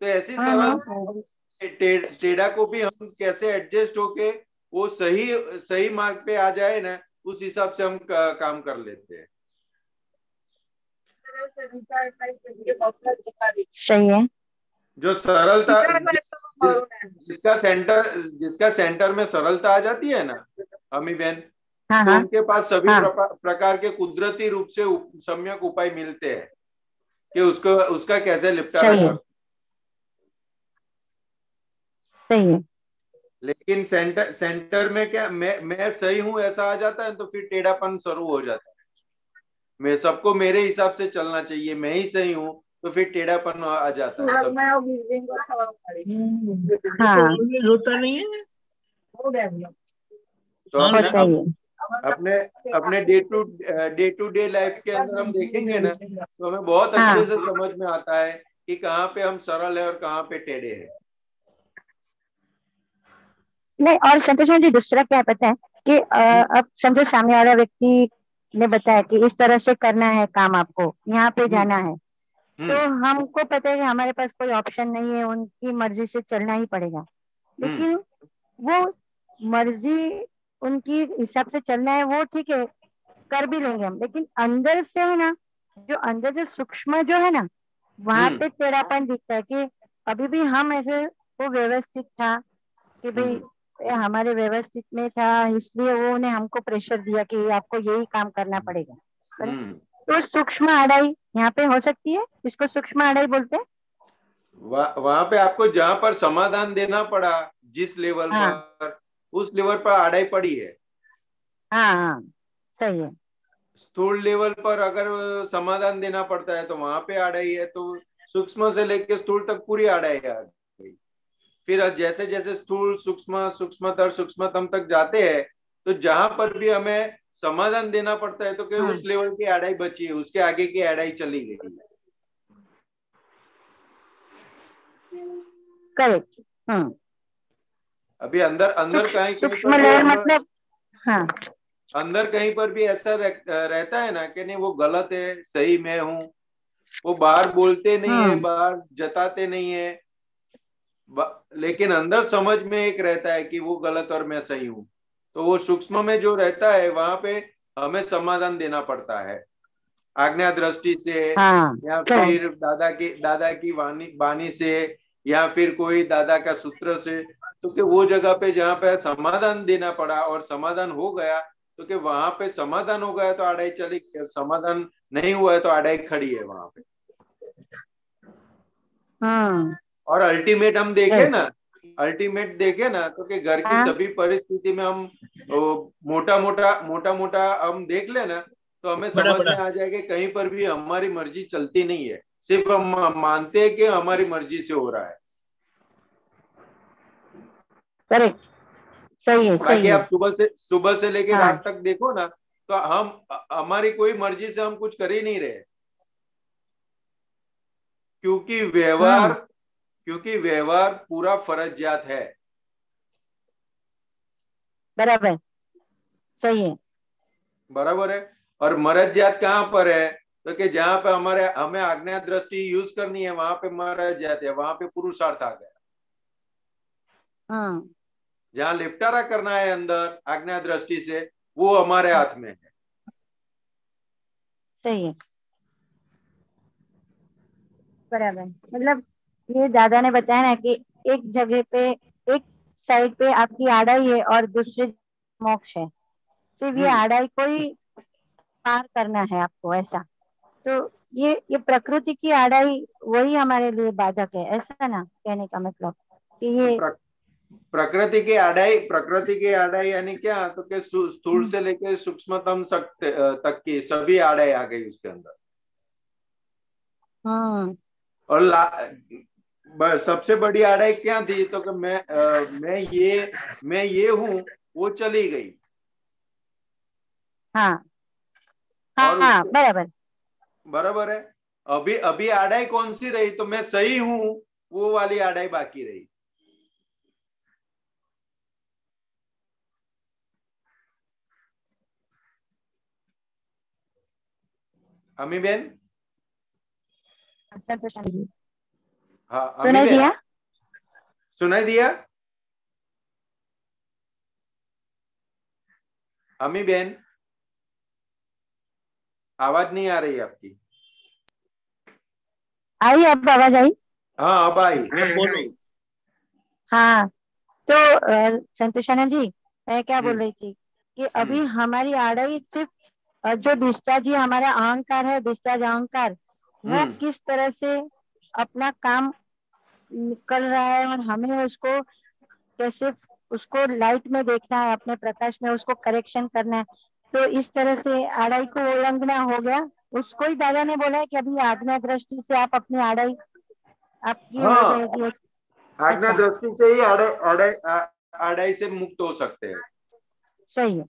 तो ऐसी हाँ, हाँ। सरल टेढ़ा को भी हम कैसे एडजस्ट होके वो सही सही मार्ग पे आ जाए ना उस हिसाब से हम का, काम कर लेते हैं सही है जो सरलता जिस, जिस, जिसका सेंटर जिसका सेंटर में सरलता आ जाती है ना अमी बहन हाँ तो हाँ। उनके पास सभी हाँ। प्रकार के कुदरती रूप से सम्यक उपाय मिलते हैं कि उसको उसका कैसे निपटारा। कर। सही है। लेकिन सेंटर सेंटर में क्या मैं मैं सही हूँ ऐसा आ जाता है तो फिर टेढ़ापन शुरू हो जाता है। मैं सबको मेरे हिसाब से चलना चाहिए मैं ही सही हूँ तो फिर टेढ़ापन आ जाता है सब। हाँ। होता नहीं है? तो हाँ, अपने होता ही है अपने अपने day to day to day life के अंदर हम देखेंगे ना तो हमें बहुत हाँ। अच्छे से समझ में आता है कि कहाँ पे हम सरल है और कहाँ पे टेढ़े हैं। नहीं और संतोष जी दूसरा क्या पता है कि अब समझो सामने वाला व्यक्ति ने बताया कि इस तरह से करना है काम आपको यहाँ पे जाना है। तो हम्म, हमको पता है कि हमारे पास कोई ऑप्शन नहीं है उनकी मर्ज़ी से चलना ही पड़ेगा। लेकिन वो मर्ज़ी उनकी हिसाब से चलना है वो ठीक है कर भी लेंगे हम। लेकिन अंदर से है ना जो अंदर जो सूक्ष्म जो है ना वहाँ हम्म। पे टेढ़ापन दिखता है कि अभी भी हम ऐसे वो व्यवस्थित था कि भाई हम्म। हमारे व्यवस्थित में था इसलिए वो उन्हें हमको प्रेशर दिया कि आपको यही काम करना पड़ेगा। हम्म। तो सूक्ष्म अड़ाई यहाँ पे हो सकती है इसको सूक्ष्म अड़ाई बोलते हैं। वह- वहाँ पे आपको जहाँ पर समाधान देना पड़ा जिस लेवल हाँ। पर उस लेवल पर आड़ाई पड़ी है। हाँ हाँ सही है। स्थूल लेवल पर अगर समाधान देना पड़ता है तो वहाँ पे आड़ाई है तो सूक्ष्म से लेकर स्थूल तक पूरी आड़ाई आ गई। फिर जैसे जैसे स्थूल सूक्ष्म सूक्ष्मतर सूक्ष्मतम तक जाते हैं तो जहाँ पर भी हमें समाधान देना पड़ता है तो कि हाँ। उस लेवल की आड़ाई बची है उसके आगे की आड़ाई चली गई करेक्ट हम्म अभी अंदर अंदर कहीं सूक्ष्म मतलब हाँ। अंदर कहीं पर भी ऐसा रह, रहता है ना कि नहीं वो गलत है सही मैं हूँ। वो बाहर बोलते नहीं है हाँ। बाहर जताते नहीं है। लेकिन अंदर समझ में एक रहता है कि वो गलत और मैं सही हूँ। तो वो सूक्ष्म में जो रहता है वहाँ पे हमें समाधान देना पड़ता है। आज्ञा दृष्टि से हाँ या फिर दादा की दादा की वाणी वाणी से या फिर कोई दादा का सूत्र से तो कि वो जगह पे जहाँ पे समाधान देना पड़ा और समाधान हो गया तो कि वहाँ पे समाधान हो गया तो आड़ाई चली समाधान नहीं हुआ है तो आड़ाई खड़ी है वहाँ पे। हम्म और अल्टीमेट हम देखे ना अल्टीमेट देखे ना तो कि घर की हाँ। सभी परिस्थिति में हम मोटा मोटा मोटा मोटा हम देख ले ना तो हमें बड़ा- समझ में। आ जाएगा कहीं पर भी हमारी मर्ज़ी चलती नहीं है सिर्फ़ हम मानते हैं कि हमारी मर्ज़ी से हो रहा है करेक्ट सही है सही है आप सुबह से सुबह से लेके हाँ। रात तक देखो ना तो हम हमारी कोई मर्ज़ी से हम कुछ कर ही नहीं रहे क्योंकि व्यवहार हाँ। क्योंकि व्यवहार पूरा फर्जियात है। बराबर। सही है। बराबर है। और मरजियात कहाँ पर है? तो कि जहाँ पे हमारे हमें आज्ञा दृष्टि यूज़ करनी है वहाँ पे मरजियात है वहाँ पे पुरुषार्थ आ गया। हम्म जहाँ लिपटारा करना है अंदर आज्ञा दृष्टि से वो हमारे हाथ में है। सही है। बराबर। मतलब ये दादा ने बताया ना कि एक जगह पे एक साइड पे आपकी आड़ाई है और दूसरे मोक्ष है। सिर्फ़ ये हम्म। आड़ाई को ही पार करना है आपको ऐसा। तो ये ये प्रकृति की आड़ाई वही हमारे लिए बाधक है ऐसा ना कहने का मतलब कि ये प्र- प्रकृति की आड़ाई प्रकृति की आड़ाई यानी क्या? तो कि स्थूल से लेके सूक्ष्मतम सक- तक की सभी आड़ाई आ गई उसके अंदर। हम्म। और ला, सबसे बड़ी आड़ाई क्या थी? तो कि मैं अ, मैं ये मैं ये हूँ वो चली गई। हाँ। हाँ हाँ बराबर। बराबर है। अभी अभी आड़ाई कौन सी रही? तो मैं सही हूँ वो वाली आड़ाई बाकी रही। अमी बेन हाँ अमी सुनाई दिया? सुनाई दिया? अमी बेन आवाज़ नहीं आ रही आपकी। आई अब आवाज़ आई? हाँ अब आई। बोलो। हाँ तो संतोषानंद जी मैं क्या बोल हम्म। रही थी कि अभी हमारी आड़ाई सिर्फ़ जो डिस्चार्ज ही हमारा अहंकार है डिस्चार्ज अहंकार वो हम्म। किस तरह से अपना काम कर रहा है और हमें उसको कैसे उसको लाइट में देखना है अपने प्रकाश में उसको करेक्शन करना है। तो इस तरह से आड़ाई को उल्लंघना हो गया। उसको ही दादा ने बोला है कि अभी आज्ञा दृष्टि से आप अपनी आड़ाई आपकी हो हाँ। जाएगी। आज्ञा अच्छा। दृष्टि से ही आड़ाई आड़ाई आड़ाई से मुक्त हो सकते हैं। सही है।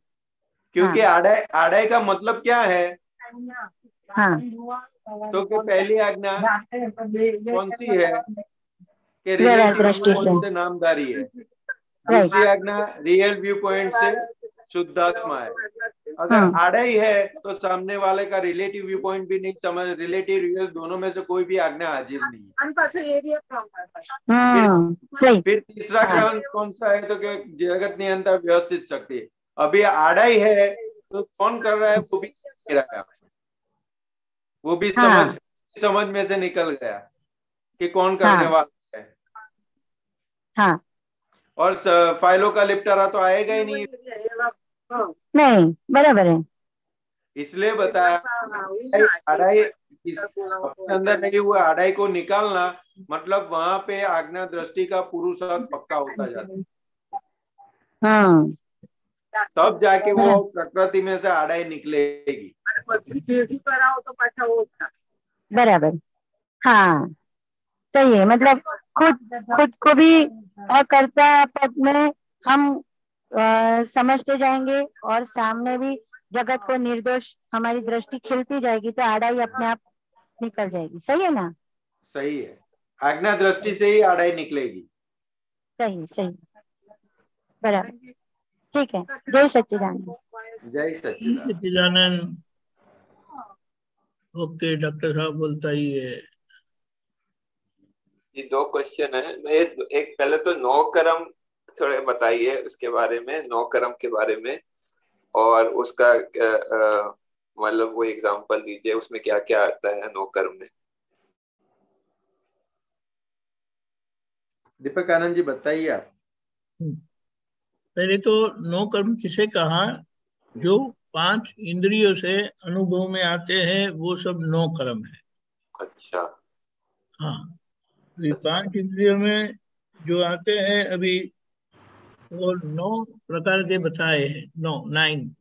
क्योंकि आड़ाई आड़ाई का मतलब क्या है? हाँ। तो कि पहली आज्ञा कौन सी है? कि दृष्टि से। नामदारी है दूसरी आज्ञा रियल व्यू पॉइंट से शुद्धात्मा है अगर हाँ। आड़ाई है तो सामने वाले का रिलेटिव व्यू पॉइंट भी नहीं समझ रिलेटिव रियल दोनों में से कोई भी आज्ञा हाजिर नहीं है हम्म फिर तीसरा हाँ। कौन कौन सा है तो कि जगत नियंत्रण व्यवस्थित शक्ति अभी आड़ाई है तो कौन कर रहा है वो भी रहा है वो भी हाँ। समझ समझ में से निकल गया कि कौन करने हाँ। वाला है। और स- फाइलों का लिपटारा तो आएगा ही नहीं। नहीं बराबर है। इसलिए बताया अढ़ाई अंदर नहीं हुआ अढ़ाई को निकालना मतलब वहाँ पे आज्ञा दृष्टि का पुरुषार्थ पक्का होता जाता। है। तब जाके वो प्रकृति में से अढ़ाई निकलेगी। बराबर। हाँ। सही है मतलब खुद खुद को भी अकर्ता पद में हम अ, समझते जाएँगे और सामने भी जगत को निर्दोष हमारी दृष्टि खिलती जाएगी तो आड़ाई अपने आप निकल जाएगी। सही है ना? सही है। आज्ञा दृष्टि से ही आड़ाई निकलेगी। सही सही बराबर। ठीक है। जय सच्चिदानंद। जय सच्चिदानंद। सच्चिदानंद। ओके डॉक्टर साहब बोलता ही है ये दो क्वेश्चन है। मैं एक, एक पहले तो नौ कर्म थोड़े बताइए उसके बारे में नौ कर्म के बारे में। और उसका मतलब वो एग्जांपल दीजिए उसमें क्या क्या आता है नौ कर्म में? दीपक आनंद जी बताइए आप। हम्म। पहले तो नौ कर्म किसे कहा जो पाँच इंद्रियों से अनुभव में आते हैं वो सब नौ कर्म है। अच्छा। हाँ। पाँच इंद्रियों में जो आते हैं अभी वो नौ प्रकार के बताए हैं नौ नाइन।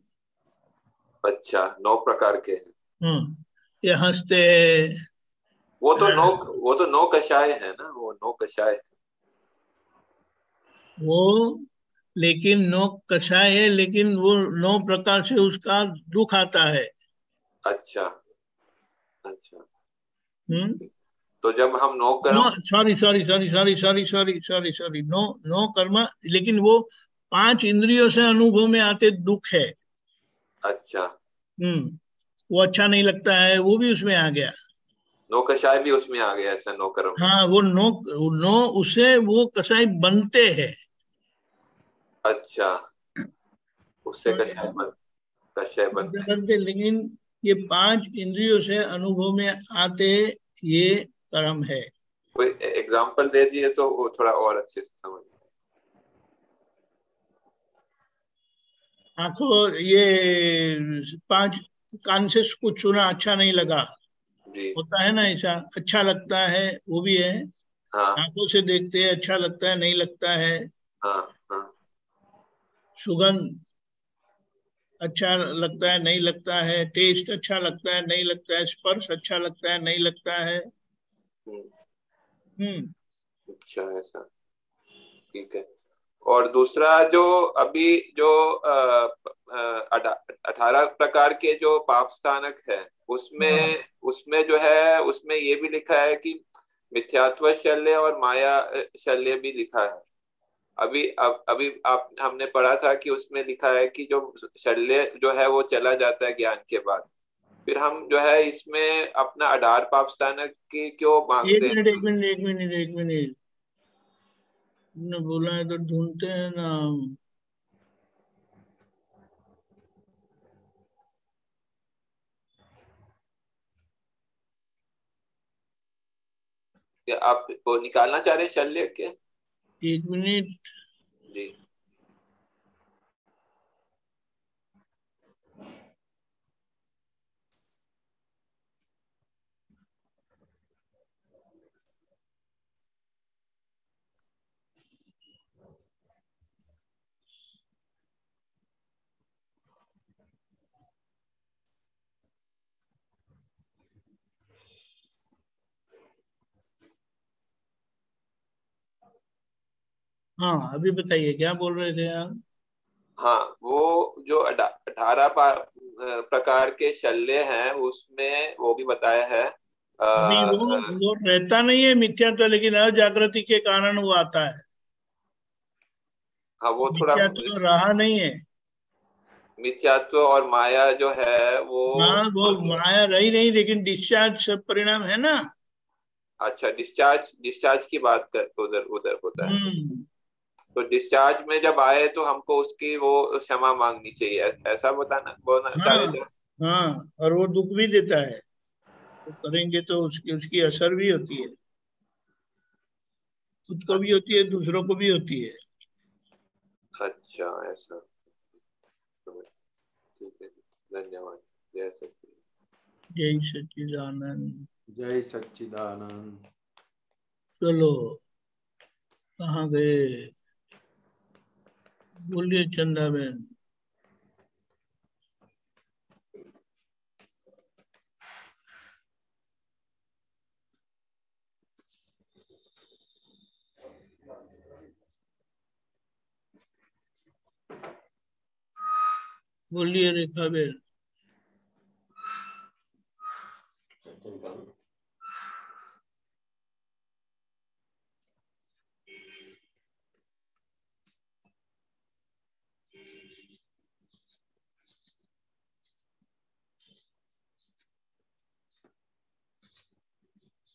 अच्छा नौ प्रकार के हैं। हाँ ये हँसते हैं। वो तो नौ वो तो नौ कषाय है ना वो नौ कषाय वो लेकिन नौ कषाय है लेकिन वो नौ प्रकार से उसका दुख आता है। अच्छा अच्छा। हम्म। तो जब हम नौ कर्म sorry sorry sorry sorry sorry sorry sorry sorry no no कर्म लेकिन वो पाँच इंद्रियों से अनुभव में आते दुख है। अच्छा। हम्म वो अच्छा नहीं लगता है वो भी उसमें आ गया। नौ कषाय भी उसमें आ गया ऐसा नौ कर्म। हाँ वो नो नो उसे वो कसाई बनते हैं। अच्छा। उससे तो कषाय बन कषाय बनते बनते लेकिन ये पाँच इंद्रियों से अनुभव में आते ये कर्म है। कोई एग्जांपल दे दिए तो वो थोड़ा और अच्छे से समझ आँखों ये पाँच कान से कुछ सुना अच्छा नहीं लगा। जी। होता है ना ऐसा अच्छा लगता है वो भी है। हाँ। आँखों से देखते हैं अच्छा लगता है नहीं लगता है। हाँ हाँ। सुगंध अच्छा लगता है नहीं लगता है। टेस्ट अच्छा लगता है नहीं लगता है। स्पर्श अच्छा लगता है नहीं लगता है। हम्म, अच्छा ऐसा। ठीक है। और दूसरा जो अभी जो अठारह प्रकार के जो पाप स्थानक है उसमें हाँ। उसमें जो है उसमें ये भी लिखा है कि मिथ्यात्व शल्य और माया शल्य भी लिखा है। अभी अब अभी आप हमने पढ़ा था कि उसमें लिखा है कि जो शल्य जो है वो चला जाता है ज्ञान के बाद। फिर हम जो है इसमें अपना आधार पाप स्थानक की क्यों एक मांगते मिनट हैं एक मिनट एक मिनट एक मिनट। तुमने बोला है तो ढूंढते हैं ना हम। आप वो निकालना चाह रहे हैं शल्य के? एक मिनट जी हाँ अभी बताइए क्या बोल रहे थे आप? हाँ वो जो अठारह प्रकार के शल्य हैं उसमें वो भी बताया है। अभी वो वो रहता नहीं है मिथ्यात्व लेकिन अजागृति के कारण वो आता है। हाँ वो थोड़ा मिथ्यात्व रहा नहीं है। मिथ्यात्व और माया जो है वो हाँ वो माया रही नहीं लेकिन डिस्चार्ज परिणाम है ना। अच्छा डिस्चार्ज डिस्चार्ज की बात कर उधर उधर होता है। हम्म। तो डिस्चार्ज में जब आए तो हमको उसकी वो क्षमा मांगनी चाहिए। ऐसा बताना बोलना थे हाँ और वो दुख भी देता है। तो करेंगे तो उसकी उसकी असर भी होती है। खुद को भी होती है दूसरों को भी होती है। अच्छा ऐसा। ठीक है धन्यवाद। जय सच्ची जय सच्चिदानंद। जय सच्चिदानंद। चलो कहाँ गए? बोलिए चंदा बहन। बोलिए रेखा बहन।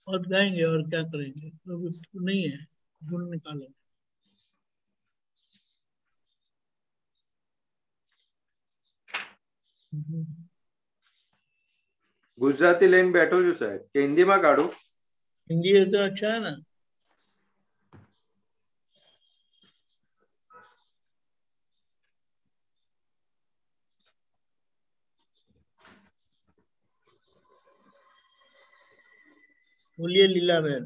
और गाएंगे और क्या करेंगे अभी नहीं है ढूंढ निकालो ગુજરાતી લઈને બેઠો છું સાહેબ કે હિન્દીમાં કાઢું हिंदी है तो अच्छा है बोलिए लीला बहन।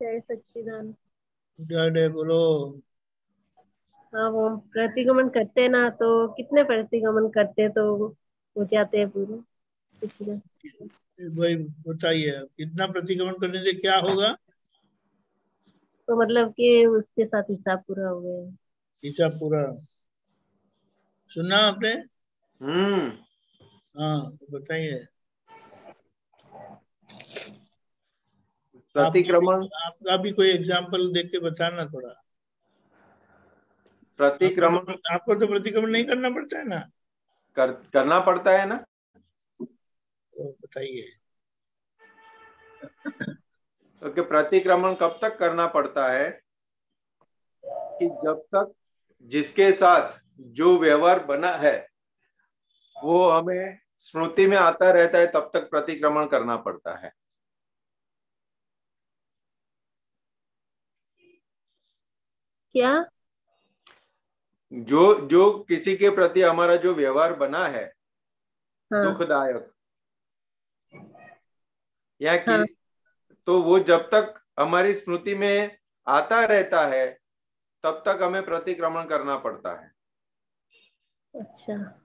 जय सच्चिदान जय बोलो। हाँ वो प्रतिगमन करते हैं ना तो कितने प्रतिगमन करते हैं तो हो जाते हैं पूरे भाई बताइए कितना प्रतिगमन करने से क्या होगा? तो मतलब कि उसके साथ हिसाब पूरा हो गया। हिसाब पूरा। सुना आपने? हम्म। हाँ बताइए। प्रतिक्रमण आपका भी कोई एग्ज़ाम्पल देख के बताना थोड़ा। प्रतिक्रमण आपको तो प्रतिक्रमण नहीं करना पड़ता है ना? कर, करना पड़ता है ना? तो बताइए। क्योंकि प्रतिक्रमण कब तक करना पड़ता है? कि जब तक जिसके साथ जो व्यवहार बना है वो हमें स्मृति में आता रहता है तब तक प्रतिक्रमण करना पड़ता है। क्या? जो जो किसी के प्रति हमारा जो व्यवहार बना है हाँ। दुखदायक। या कि हाँ। तो वो जब तक हमारी स्मृति में आता रहता है तब तक हमें प्रतिक्रमण करना पड़ता है। अच्छा।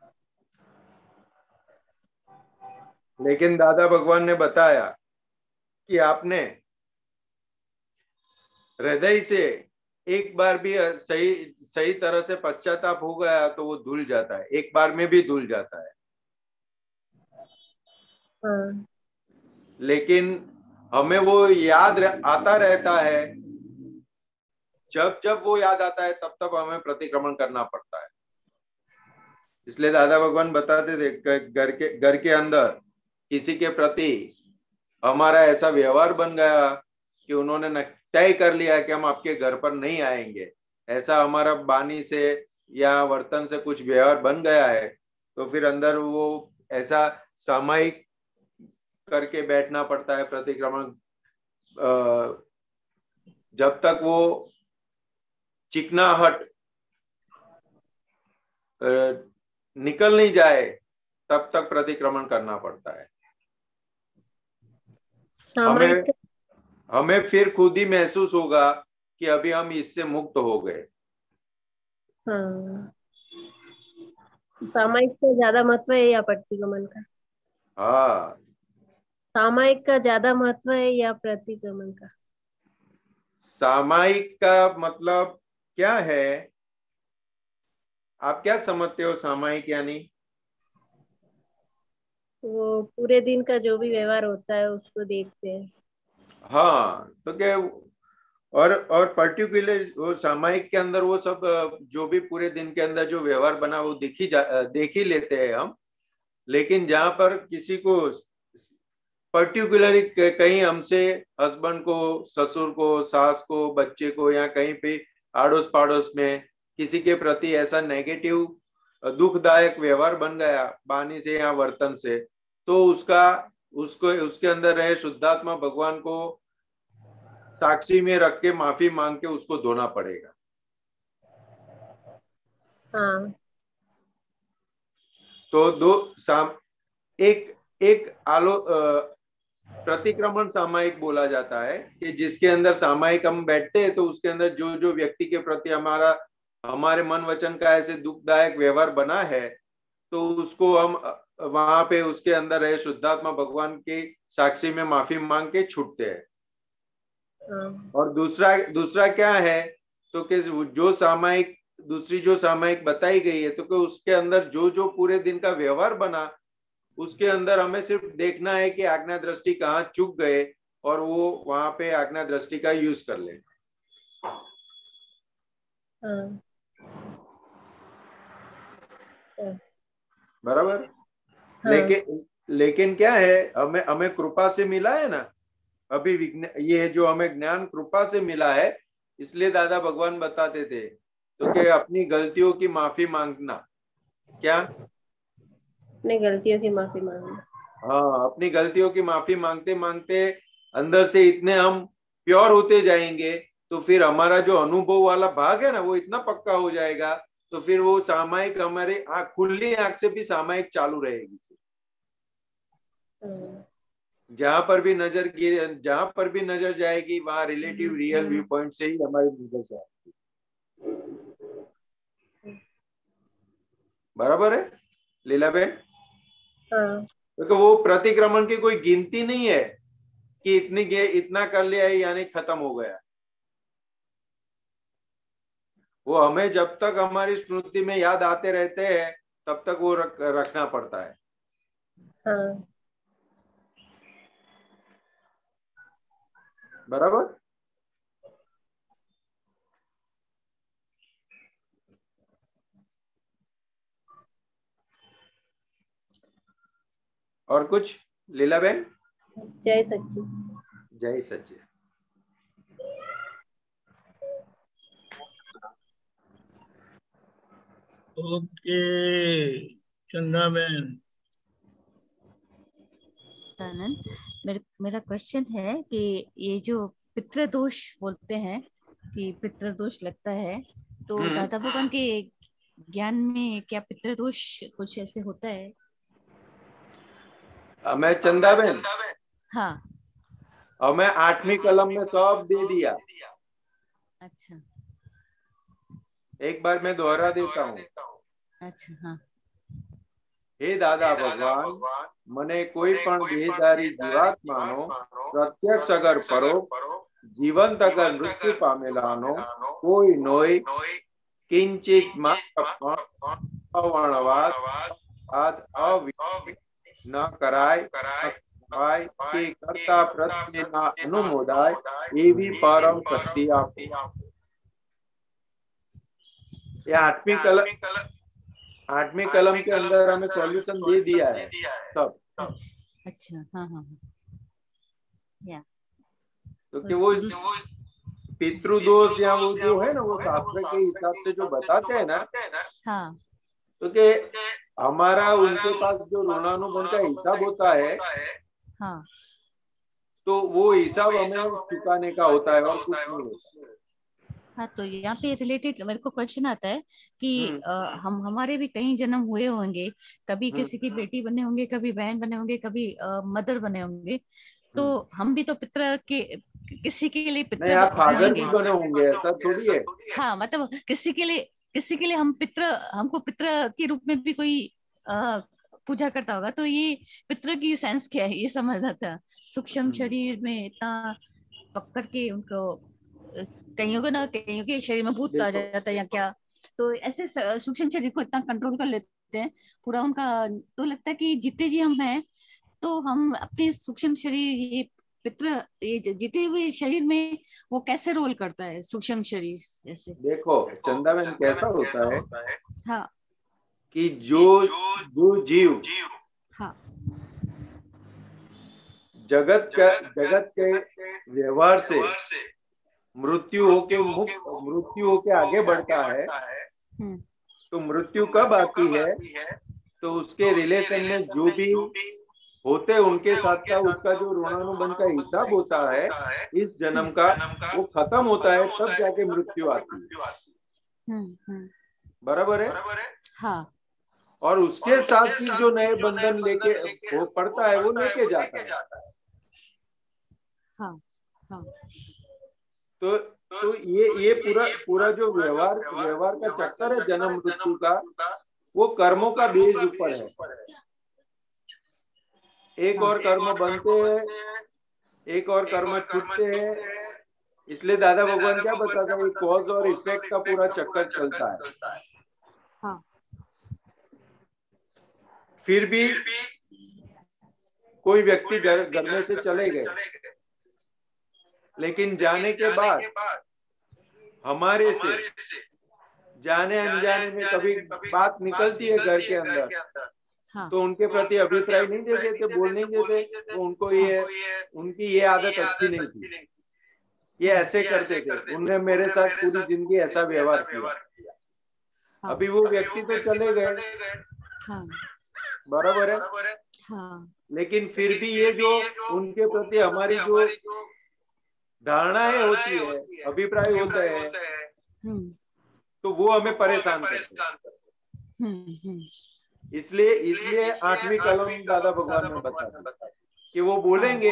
लेकिन दादा भगवान ने बताया कि आपने हृदय से एक बार भी सही सही तरह से पश्चाताप हो गया तो वो धुल जाता है। एक बार में भी धुल जाता है। हाँ। लेकिन हमें वो याद रह, आता रहता है। जब जब वो याद आता है तब तब हमें प्रतिक्रमण करना पड़ता है। इसलिए दादा भगवान बताते थे घर के घर के अंदर किसी के प्रति हमारा ऐसा व्यवहार बन गया कि उन्होंने तय कर लिया कि हम आपके घर पर नहीं आएँगे। ऐसा हमारा बानी से या वर्तन से कुछ व्यवहार बन गया है तो फिर अंदर वो ऐसा सामायिक करके बैठना पड़ता है प्रतिक्रमण। जब तक वो चिकनाहट निकल नहीं जाए, तब तक प्रतिक्रमण करना पड़ता है। हमें हमें फिर खुद ही महसूस होगा कि अभी हम इससे मुक्त हो गए। हाँ। सामायिक का ज़्यादा महत्व है या प्रतिगमन का? हाँ। सामायिक का ज़्यादा महत्व है या प्रतिक्रमण का? सामायिक का मतलब क्या है? आप क्या समझते हो सामायिक यानी? वो पूरे दिन का जो भी व्यवहार होता है, उसको देखते हैं। हाँ तो क्या और और पर्टिकुलर वो सामायिक के अंदर वो सब, जो भी पूरे दिन के अंदर जो व्यवहार बना, वो देख ही देख ही लेते हैं हम। लेकिन जहाँ पर किसी को पर्टिकुलरली कहीं हमसे हस्बैंड को, ससुर को, सास को, बच्चे को, या कहीं पे आड़ोस पाड़ोस में किसी के प्रति ऐसा नेगेटिव दुखदायक व्यवहार बन गया बानी से या वर्तन से तो उसका उसको उसके अंदर रहे शुद्धात्मा भगवान को साक्षी में रख के माफ़ी मांग के उसको धोना पड़ेगा। हाँ। तो दो साम एक एक आलो प्रतिक्रमण सामायिक बोला जाता है कि जिसके अंदर सामायिक हम बैठते हैं तो उसके अंदर जो जो व्यक्ति के प्रति हमारा हमारे मन वचन का ऐसे दुखदायक व्यवहार बना है तो उसको हम वहाँ पे उसके अंदर रहे शुद्धात्मा भगवान के साक्षी में माफ़ी मांग के छूटते हैं हाँ। और दूसरा दूसरा क्या है तो कि जो सामायिक दूसरी जो सामायिक बताई गई है तो कि उसके अंदर जो जो पूरे दिन का व्यवहार बना उसके अंदर हमें सिर्फ़ देखना है कि आज्ञा दृष्टि कहाँ चुक गए और वो वहाँ पे आज्ञा दृष्टि का यूज़ कर ले हाँ। बराबर हाँ। लेकिन लेकिन क्या है हमें हमें कृपा से मिला है ना? अभी ये जो हमें ज्ञान कृपा से मिला है इसलिए दादा भगवान बताते थे तो क्या अपनी गलतियों की माफ़ी मांगना? क्या? अपनी गलतियों की माफ़ी मांगना। हाँ अपनी गलतियों की माफ़ी मांगते मांगते अंदर से इतने हम प्योर होते जाएँगे तो फिर हमारा जो अनुभव वाला भाग है ना वो इतना पक्का हो जाएगा तो फिर वो सामायिक हमारे आँख खुली आँख से भी सामायिक चालू रहेगी। जहाँ पर भी नज़र गिर जहाँ पर भी नज़र जाएगी वहाँ रिलेटिव रियल व्यू पॉइंट से ही हमारी नज़र जाएगी। बराबर है? लीलाबेन हाँ। क्योंकि वो प्रतिक्रमण की कोई गिनती नहीं है कि इतनी गे इतना कर लिया है यानी खत्म हो गया। वो हमें जब तक हमारी स्मृति में याद आते रहते हैं तब तक वो रख, रखना पड़ता है। हाँ। बराबर? और कुछ? लीलाबेन जय सच्ची। जय सच्चे। ओके चंदा बहन मेरे मेरा क्वेश्चन है कि ये जो पितृदोष बोलते हैं कि पितृदोष लगता है तो हम्म। दादा भगवान के ज्ञान में क्या पितृदोष कुछ ऐसे होता है? मैं चंदा बेन हाँ। और मैं आठवीं कलम में सब दे दिया। अच्छा। एक बार मैं दोहरा देता हूँ। अच्छा हाँ। हे दादा भगवान मने कोई पण देहधारी जीवात्मा प्रत्यक्ष अगर परो जीवंत अगर मृत्यु पामेला कोई नोई किंचित मात्र अवणवाद आद अविवाद न कराय कराय के कर्ता प्रत्ये न अनुमोदाय एवी परम सत्य आपी यह आत्मिक अलग आठवीं कलम के अंदर हमें सॉल्यूशन दे दिया है। सब अच्छा हाँ हाँ हाँ। तो कि वो पितृदोष या वो जो है ना वो शास्त्र के हिसाब से जो बताते हैं ना हाँ। तो कि हमारा उनके पास जो ऋणानुबंध का हिसाब होता है हाँ। तो वो हिसाब हमें चुकाने का होता है और कुछ नहीं होता। हाँ तो यहाँ पे रिलेटेड मेरे को क्वेश्चन आता है कि हम्म। अ, हम हमारे भी कई जन्म हुए होंगे कभी हम्म। किसी की बेटी बने होंगे कभी बहन बने होंगे कभी आ, मदर बने होंगे तो हम्म। हम भी तो पित्र के किसी के लिए पित्र बने होंगे ऐसा थोड़ी है हाँ मतलब किसी के लिए किसी के लिए हम पित्र हमको पित्र के रूप में भी कोई पूजा करता होगा तो ये पित्र की सेंस क्या है ये समझना था सूक्ष्म हम्म। शरीर में इतना पकड़ के उनको कईयों को ना कईयों के शरीर में भूत आ जाता है या क्या? तो ऐसे सूक्ष्म शरीर को इतना कंट्रोल कर लेते हैं पूरा उनका तो लगता है कि जितने जी हम हैं तो हम अपने सूक्ष्म शरीर ये पित्र ये जीते हुए शरीर में वो कैसे रोल करता है सूक्ष्म शरीर ऐसे? देखो चंदा बहन कैसा होता है? हाँ। कि जो जो जीव हाँ। जगत का जगत के व्यवहार से मृत्यु होके मुक्त मृत्यु होके आगे बढ़ता है। हम्म। तो मृत्यु कब आती है? तो उसके रिलेशन में जो भी होते उनके साथ का उसका जो ऋणानुबंध का हिसाब होता है इस जन्म का वो खत्म होता है तब जाके मृत्यु आती है। हम्म हम्म। बराबर है? हाँ? और उसके साथ ही जो नए बंधन लेके वो पड़ता है वो लेके जाता है। हाँ हाँ। तो तो ये ये पूरा पूरा जो व्यवहार व्यवहार का चक्कर है जन्म मृत्यु का वो कर्मों का बेस ऊपर है। एक और कर्म बनते हैं एक और कर्म छूटते हैं। इसलिए दादा भगवान क्या बताता है कॉज और इफ़ेक्ट का पूरा चक्कर चलता है। हाँ। फिर भी कोई व्यक्ति घर में से चले गए। लेकिन जाने के बाद हमारे से जाने अनजाने में कभी बात निकलती है घर के अंदर? हाँ। तो उनके प्रति अभिप्राय नहीं देते थे बोल नहीं देते तो उनको ये उनकी ये आदत अच्छी नहीं थी। ये ऐसे करते थे। उनने मेरे साथ पूरी ज़िंदगी ऐसा व्यवहार किया। हाँ। अभी वो व्यक्ति तो चले गए। हाँ। बराबर है। हाँ। लेकिन फिर भी ये जो उनके प्रति हमारी जो धारणाएँ होती है अभिप्राय होते हैं। हम्म। तो वो हमें परेशान करते हैं। हम्म हम्म। इसलिए इसलिए आठवीं कलम दादा भगवान ने बताया कि वो बोलेंगे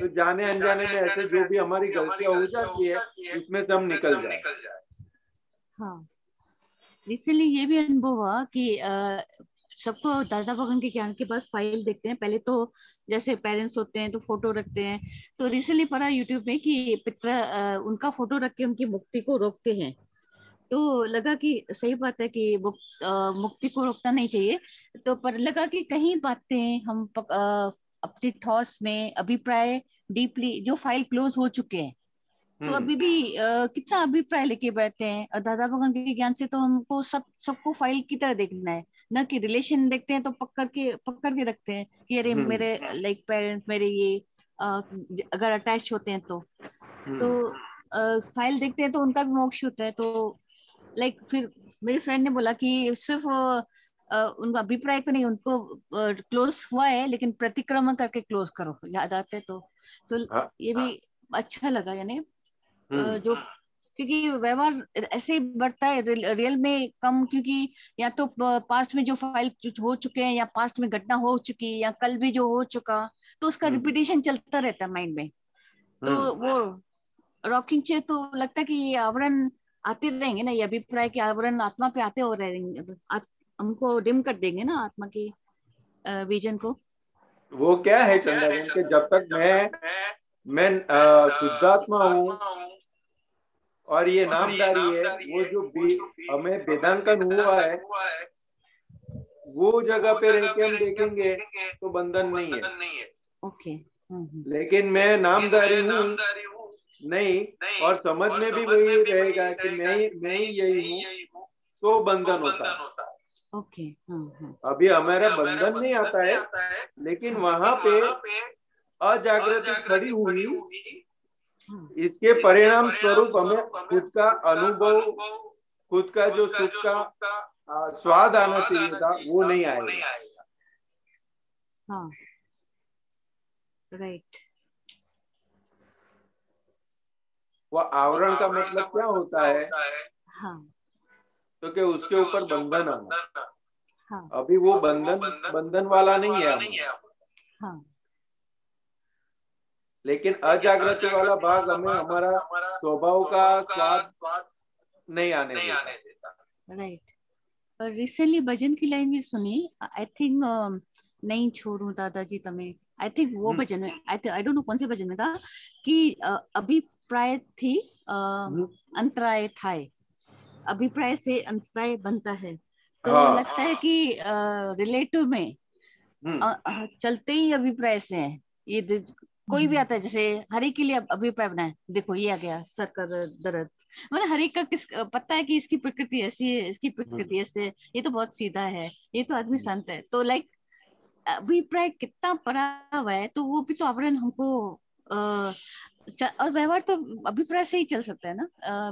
तो जाने अनजाने में ऐसे जो भी हमारी गलतियाँ हो जाती है उसमें से हम निकल जाए। हाँ। रिसेंटली ये भी अनुभव हुआ कि सबको दादा भगवान के ज्ञान के पास फ़ाइल देखते हैं। पहले तो जैसे पेरेंट्स होते हैं तो फ़ोटो रखते हैं। तो रिसेंटली पढ़ा यूट्यूब में कि पित्र उनका फ़ोटो रख के उनकी मुक्ति को रोकते हैं। तो लगा कि सही बात है कि मुक्ति को रोकना नहीं चाहिए। तो पर लगा कि कहीं बातें हम अपने थॉट्स में अभिप्राय डीपली जो फ़ाइल क्लोज हो चुके हैं तो हम्म। अभी भी आ, कितना अभिप्राय लेके बैठते हैं दादा भगवान के ज्ञान से तो हमको सब सबको फ़ाइल की तरह देखना है न कि रिलेशन देखते हैं तो पकड़ के पकड़ के रखते हैं कि अरे हम्म। मेरे लाइक पेरेंट्स मेरे ये आ, अगर अटैच होते हैं तो हम्म। तो फ़ाइल देखते हैं तो उनका भी मोक्ष होता है तो लाइक फिर मेरे फ्रेंड ने बोला कि सिर्फ़ उनका अभिप्राय को नहीं उनको क्लोज हुआ है लेकिन प्रतिक्रमण करके क्लोज करो याद आते तो तो हाँ, ये भी अच्छा लगा यानी। जो क्योंकि व्यवहार ऐसे ही बढ़ता है रियल में कम क्योंकि या तो पास्ट में जो फ़ाइल हो चुके हैं या पास्ट में घटना हो चुकी या कल भी जो हो चुका तो उसका रिपीटेशन हम्म। चलता रहता है माइंड में तो हम्म। वो रॉकिंग चेयर तो लगता है कि ये आवरण आते रहेंगे ना ये अभिप्राय के आवरण आत्मा पे आते हो रहेंगे हमको डिम कर देंगे ना आत्मा की विजन को वो क्या है चंदा के जब तक मैं मैं शुद्धात्मा हूँ और ये नामदारी है वो जो हमें वेदांकन हुआ है वो जगह पे रह के हम देखेंगे तो बंधन नहीं है। ओके हम्म, हम्म। लेकिन मैं नामदारी हूँ। नहीं और समझ में भी वही रहेगा कि मैं मैं ही यही हूँ तो बंधन होता है। ओके हाँ, अभी हमारा बंधन नहीं आता है लेकिन वहाँ पे अजागृति खड़ी हुई। हाँ। इसके परिणाम स्वरूप हमें खुद का अनुभव खुद का जो सुख का स्वाद आना चाहिए था वो नहीं आएगा। हाँ। राइट वो आवरण का मतलब क्या होता है? हाँ। तो कि उसके ऊपर बंधन आना। हाँ। अभी वो बंधन बंधन वाला नहीं है हाँ। लेकिन अजागृति वाला भाग हमें हमारा स्वभाव का स्वाद नहीं आने देता। राइट और रिसेंटली भजन की लाइन भी सुनी। आई थिंक नहीं छोड़ू दादाजी तमें। आई थिंक वो हम्म। भजन में आई आई डोंट नो कौन से भजन में था कि अभिप्राय थी हम्म। अंतराय था अभिप्राय से अंतराय बनता है। तो हाँ, लगता है कि रिलेटिव में हम्म। चलते ही अभिप्राय से है। ये कोई भी हम्म। आता है जैसे हरे के लिए अभिप्राय बनाए देखो ये आ गया सर का दर्द। मतलब हरे का किस पता है कि इसकी प्रकृति ऐसी है इसकी प्रकृति हम्म। ऐसे ये तो बहुत सीधा है ये तो आदमी संत है। तो लाइक अभिप्राय कितना पड़ा हुआ है तो वो भी तो आवरण हमको और व्यवहार तो अभिप्राय से ही चल सकता है ना?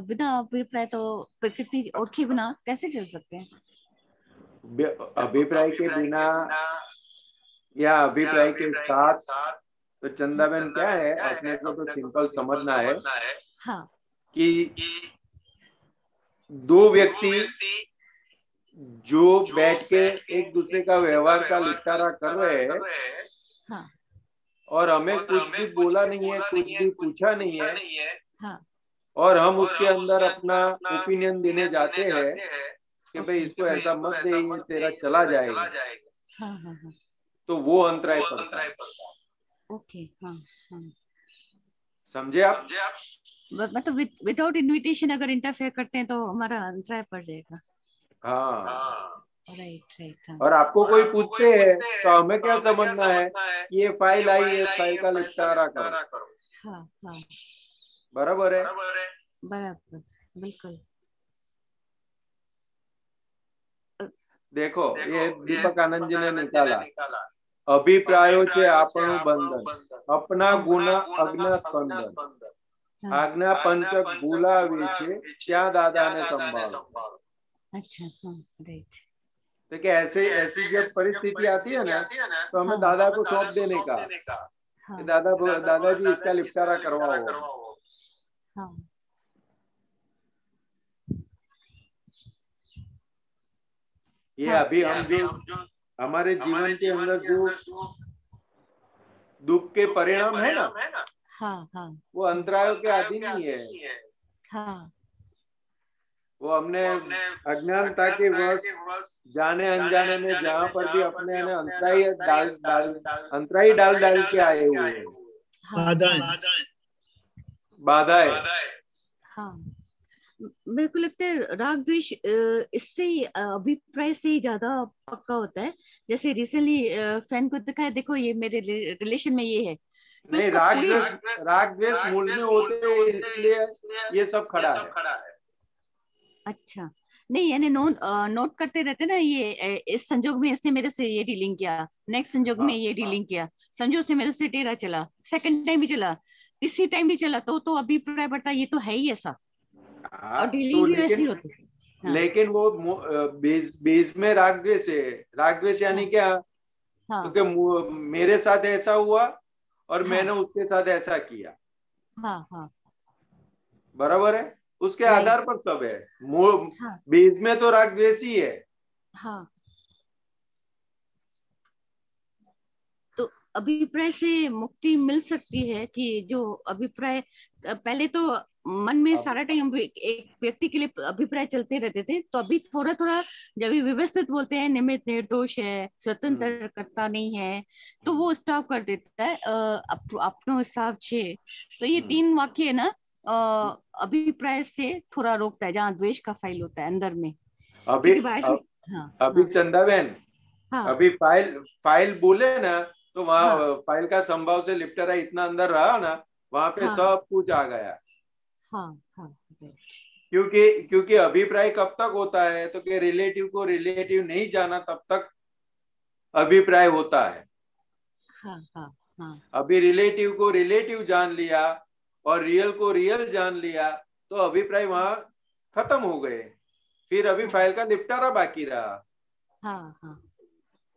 बिना अभिप्राय तो प्रकृति और के बिना कैसे चल सकते हैं? अभिप्राय के बिना या अभिप्राय के साथ तो चंदा बहन क्या है अपने को तो सिंपल समझना है हाँ। कि दो व्यक्ति जो बैठ के एक दूसरे का व्यवहार का लिटारा कर रहे हैं। हाँ। और हमें कुछ भी बोला नहीं है कुछ भी पूछा नहीं है। हाँ। और हम उसके अंदर अपना ओपिनियन देने जाते हैं कि भाई इसको ऐसा मत दे तेरा चला जाएगा. तो वो अंतराय पड़ता है। ओके हाँ हाँ। समझे आप? मतलब विदाउट इनविटेशन अगर इंटरफेयर करते हैं तो हमारा अंतराय पड़ जाएगा। हाँ। राइट राइट हाँ. और आपको कोई पूछते हैं तो हमें क्या समझना है? ये फ़ाइल आई है फ़ाइल का निपटारा करो। हाँ हाँ। बराबर है। बराबर बिल्कुल। देखो ये दीपक आनंद जी ने निकाला। अभिप्रायो છે આપણું બંધન અપના ગુના અજ્ઞા સ્પંદન આજ્ઞા પંચક ભૂલાવે છે ત્યાં દાદાને સંભાળો अच्छा राइट तो क्या ऐसे ऐसी जब परिस्थिति आती है ना तो हमें हाँ। दादा को सौंप देने का हाँ। दादा दादाजी इसका लिपटारा करवाओ हाँ। ये हाँ, अभी हम जो हमारे जीवन के अंदर जो दुख के परिणाम है ना हाँ हाँ वो अंतरायों के अधीन ही है। हाँ वो हमने अज्ञानता के वश जाने अनजाने में जहाँ पर भी अपने ने अंतराई डाल डाल अंतराई डाल डाल के आए हुए। हैं। बाधाएँ। बाधाएँ। हाँ। मेरे को लगता है राग द्वेष इससे ही, अभिप्राय से ही ज़्यादा पक्का होता है। जैसे रिसेंटली फ्रेंड को दिखाया देखो ये मेरे रिलेशन में ये है। तो नहीं राग द्वेष राग द्वेष मूल में होते हुए इसलिए ये सब खड़ा है। अच्छा। नहीं यानी नोट नोट करते रहते ना ये इस संजोग में इसने मेरे से ये डीलिंग किया। नेक्स्ट संजोग में हाँ, ये डीलिंग किया। समझो उसने मेरे से टेरा चला। सेकंड टाइम भी चला। तीसरी टाइम भी चला। तो तो अभिप्राय बढ़ता ये तो है ही ऐसा। हाँ, तो वैसी लेकिन होती है हाँ। लेकिन वो बीज बीज में राग द्वेष है राग द्वेष यानी क्या? हाँ। क्योंकि मेरे साथ ऐसा हुआ और हाँ। मैंने उसके साथ ऐसा किया। हाँ हाँ। बराबर है? उसके आधार पर सब है। मूल हाँ। बीज में तो राग द्वेष ही है। हाँ। तो अभिप्राय से मुक्ति मिल सकती है कि जो अभिप्राय पहले तो मन में सारा टाइम एक व्यक्ति के लिए अभिप्राय चलते रहते थे तो अभी थोड़ा थोड़ा जब व्यवस्थित बोलते हैं निमित निर्दोष है स्वतंत्र करता नहीं है तो वो स्टॉप कर देता है अपनो हिसाब से। तो ये हम्म। तीन वाक्य है ना अभिप्राय से थोड़ा रोकता है जहाँ द्वेष का फ़ाइल होता है अंदर में। अभी हाँ अभी हाँ, चंदा बहन हाँ। अभी फ़ाइल फ़ाइल बोले ना तो वहाँ हाँ। फ़ाइल का संभव से लिप्टरा इतना अंदर रहा ना वहाँ पे हाँ। सब कुछ आ गया। हाँ हाँ क्योंकि क्योंकि अभिप्राय कब तक होता है? तो कि रिलेटिव को रिलेटिव नहीं जाना तब तक अभिप्राय होता है। हाँ हाँ हाँ। अभी रिलेटिव को रिलेटिव जान लिया और रियल को रियल जान लिया तो अभिप्राय वहाँ खत्म हो गए। फिर अभी फ़ाइल का निपटारा बाकी रहा। हाँ हाँ।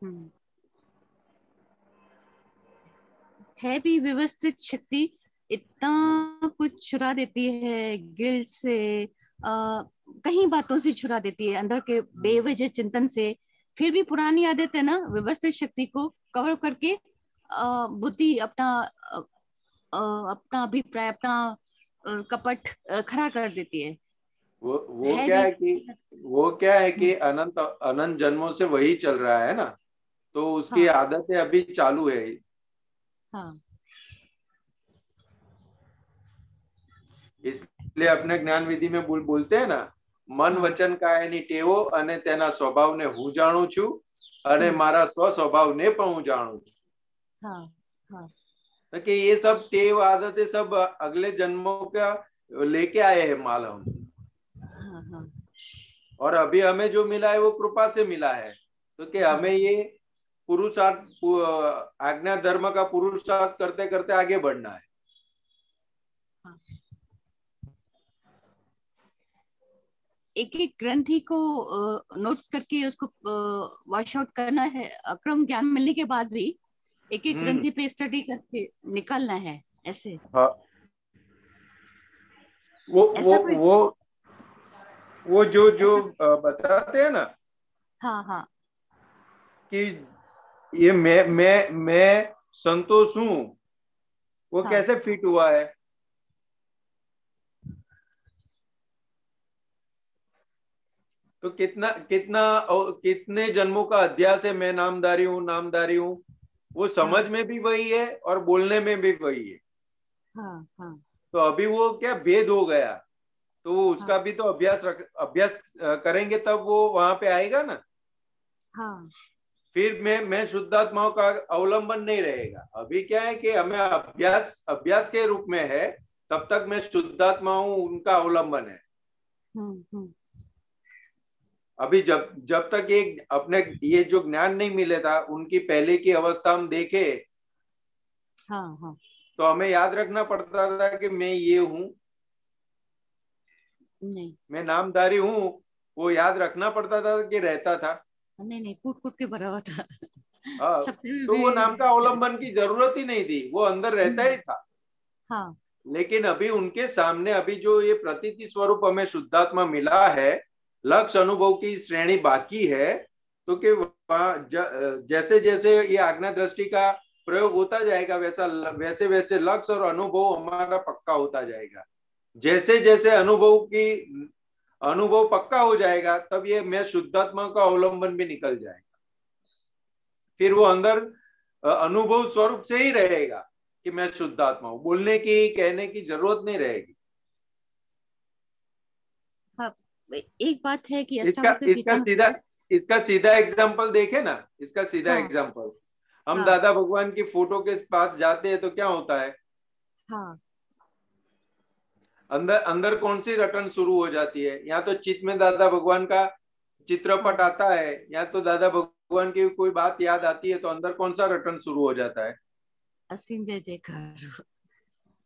हम्म। है भी व्यवस्थित शक्ति इतना कुछ छुरा देती है गिल्ट से आ, कहीं बातों से छुरा देती है अंदर के बेवजह चिंतन से। फिर भी पुरानी आदत है ना व्यवस्थित शक्ति को कवर करके बुद्धि अपना अ, अपना अभिप्राय अपना कपट खड़ा कर देती है। वो वो है क्या है कि वो क्या है कि अनंत अनंत जन्मों से वही चल रहा है ना तो उसकी हाँ। आदतें अभी चालू है। हाँ। इसलिए अपने ज्ञान विधि में बोल बोलते हैं ना મન હા. વચન કાયાની ટેવો અને તેના સ્વભાવને હું જાણું છું અને હમ. મારા સ્વ સ્વભાવને પણ હું જાણું છું हाँ तो कि ये सब टेव आदतें सब अगले जन्मों का लेके आए हैं माल हम हाँ हाँ और अभी हमें जो मिला है वो कृपा से मिला है तो कि हमें ये पुरुषार्थ पु- आज्ञा धर्म का पुरुषार्थ करते करते आगे बढ़ना है एक एक ग्रंथि को नोट करके उसको वॉश आउट करना है। अक्रम ज्ञान मिलने के बाद भी एक एक हम्म। ग्रंथि पे स्टडी करके निकालना है ऐसे। हाँ। वो ऐसा वो वो वो जो जो बताते हैं ना हाँ हाँ। कि ये मैं मैं मैं संतोष हूँ वो हाँ। कैसे फिट हुआ है? तो कितना कितना और कितने जन्मों का अध्यास है मैं नामदारी हूँ नामदारी हूँ वो समझ में भी वही है और बोलने में भी वही है। हाँ हाँ। तो अभी वो क्या भेद हो गया तो वो उसका भी तो अभ्यास रख अभ्यास करेंगे तब वो वहाँ पे आएगा ना? हाँ। फिर मैं मैं शुद्धात्माओं का अवलंबन नहीं रहेगा। अभी क्या है कि हमें अभ्यास अभ्यास के रूप में है तब तक मैं शुद्धात्माओं उनका अवलंबन है। हम्म हम्म। अभी जब जब तक ये अपने ये जो ज्ञान नहीं मिले था उनकी पहले की अवस्था हम देखे। हाँ हाँ। तो हमें याद रखना पड़ता था कि मैं ये हूँ। नहीं। मैं नामधारी हूँ वो याद रखना पड़ता था कि रहता था। नहीं नहीं कूट कूट के भरा हुआ था। हाँ सपने तो वो नाम का अवलंबन की ज़रूरत ही नहीं थी वो अंदर रहता ही था। हाँ। लेकिन अभी उनके सामने अभी जो ये प्रतीति स्वरूप हमें शुद्धात्मा मिला है लक्ष्य अनुभव की श्रेणी बाकी है तो कि जैसे जैसे ये आज्ञा दृष्टि का प्रयोग होता जाएगा, वैसा वैसे वैसे लक्ष्य और अनुभव हमारा पक्का होता जाएगा। जैसे जैसे अनुभव की, अनुभव पक्का हो जाएगा, तब ये मैं शुद्धात्मा का अवलंबन भी निकल जाएगा। फिर वो अंदर अनुभव स्वरूप से ही रहेगा कि मैं शुद्धात्मा हूँ। बोलने की, कहने की ज़रूरत नहीं रहेगी हाँ, एक बात है कि इसका इसका सीधा इसका सीधा एग्ज़ाम्पल देखे ना? इसका सीधा हाँ, एग्ज़ाम्पल हम हाँ, दादा भगवान की फ़ोटो के पास जाते हैं तो क्या होता है? हाँ, अंदर अंदर कौन सी रटन शुरू हो जाती है? या तो चित्त में दादा भगवान का चित्रपट हाँ। आता है या तो दादा भगवान की कोई बात याद आती है तो अंदर कौन सा रटन शुरू हो जाता है? जयकार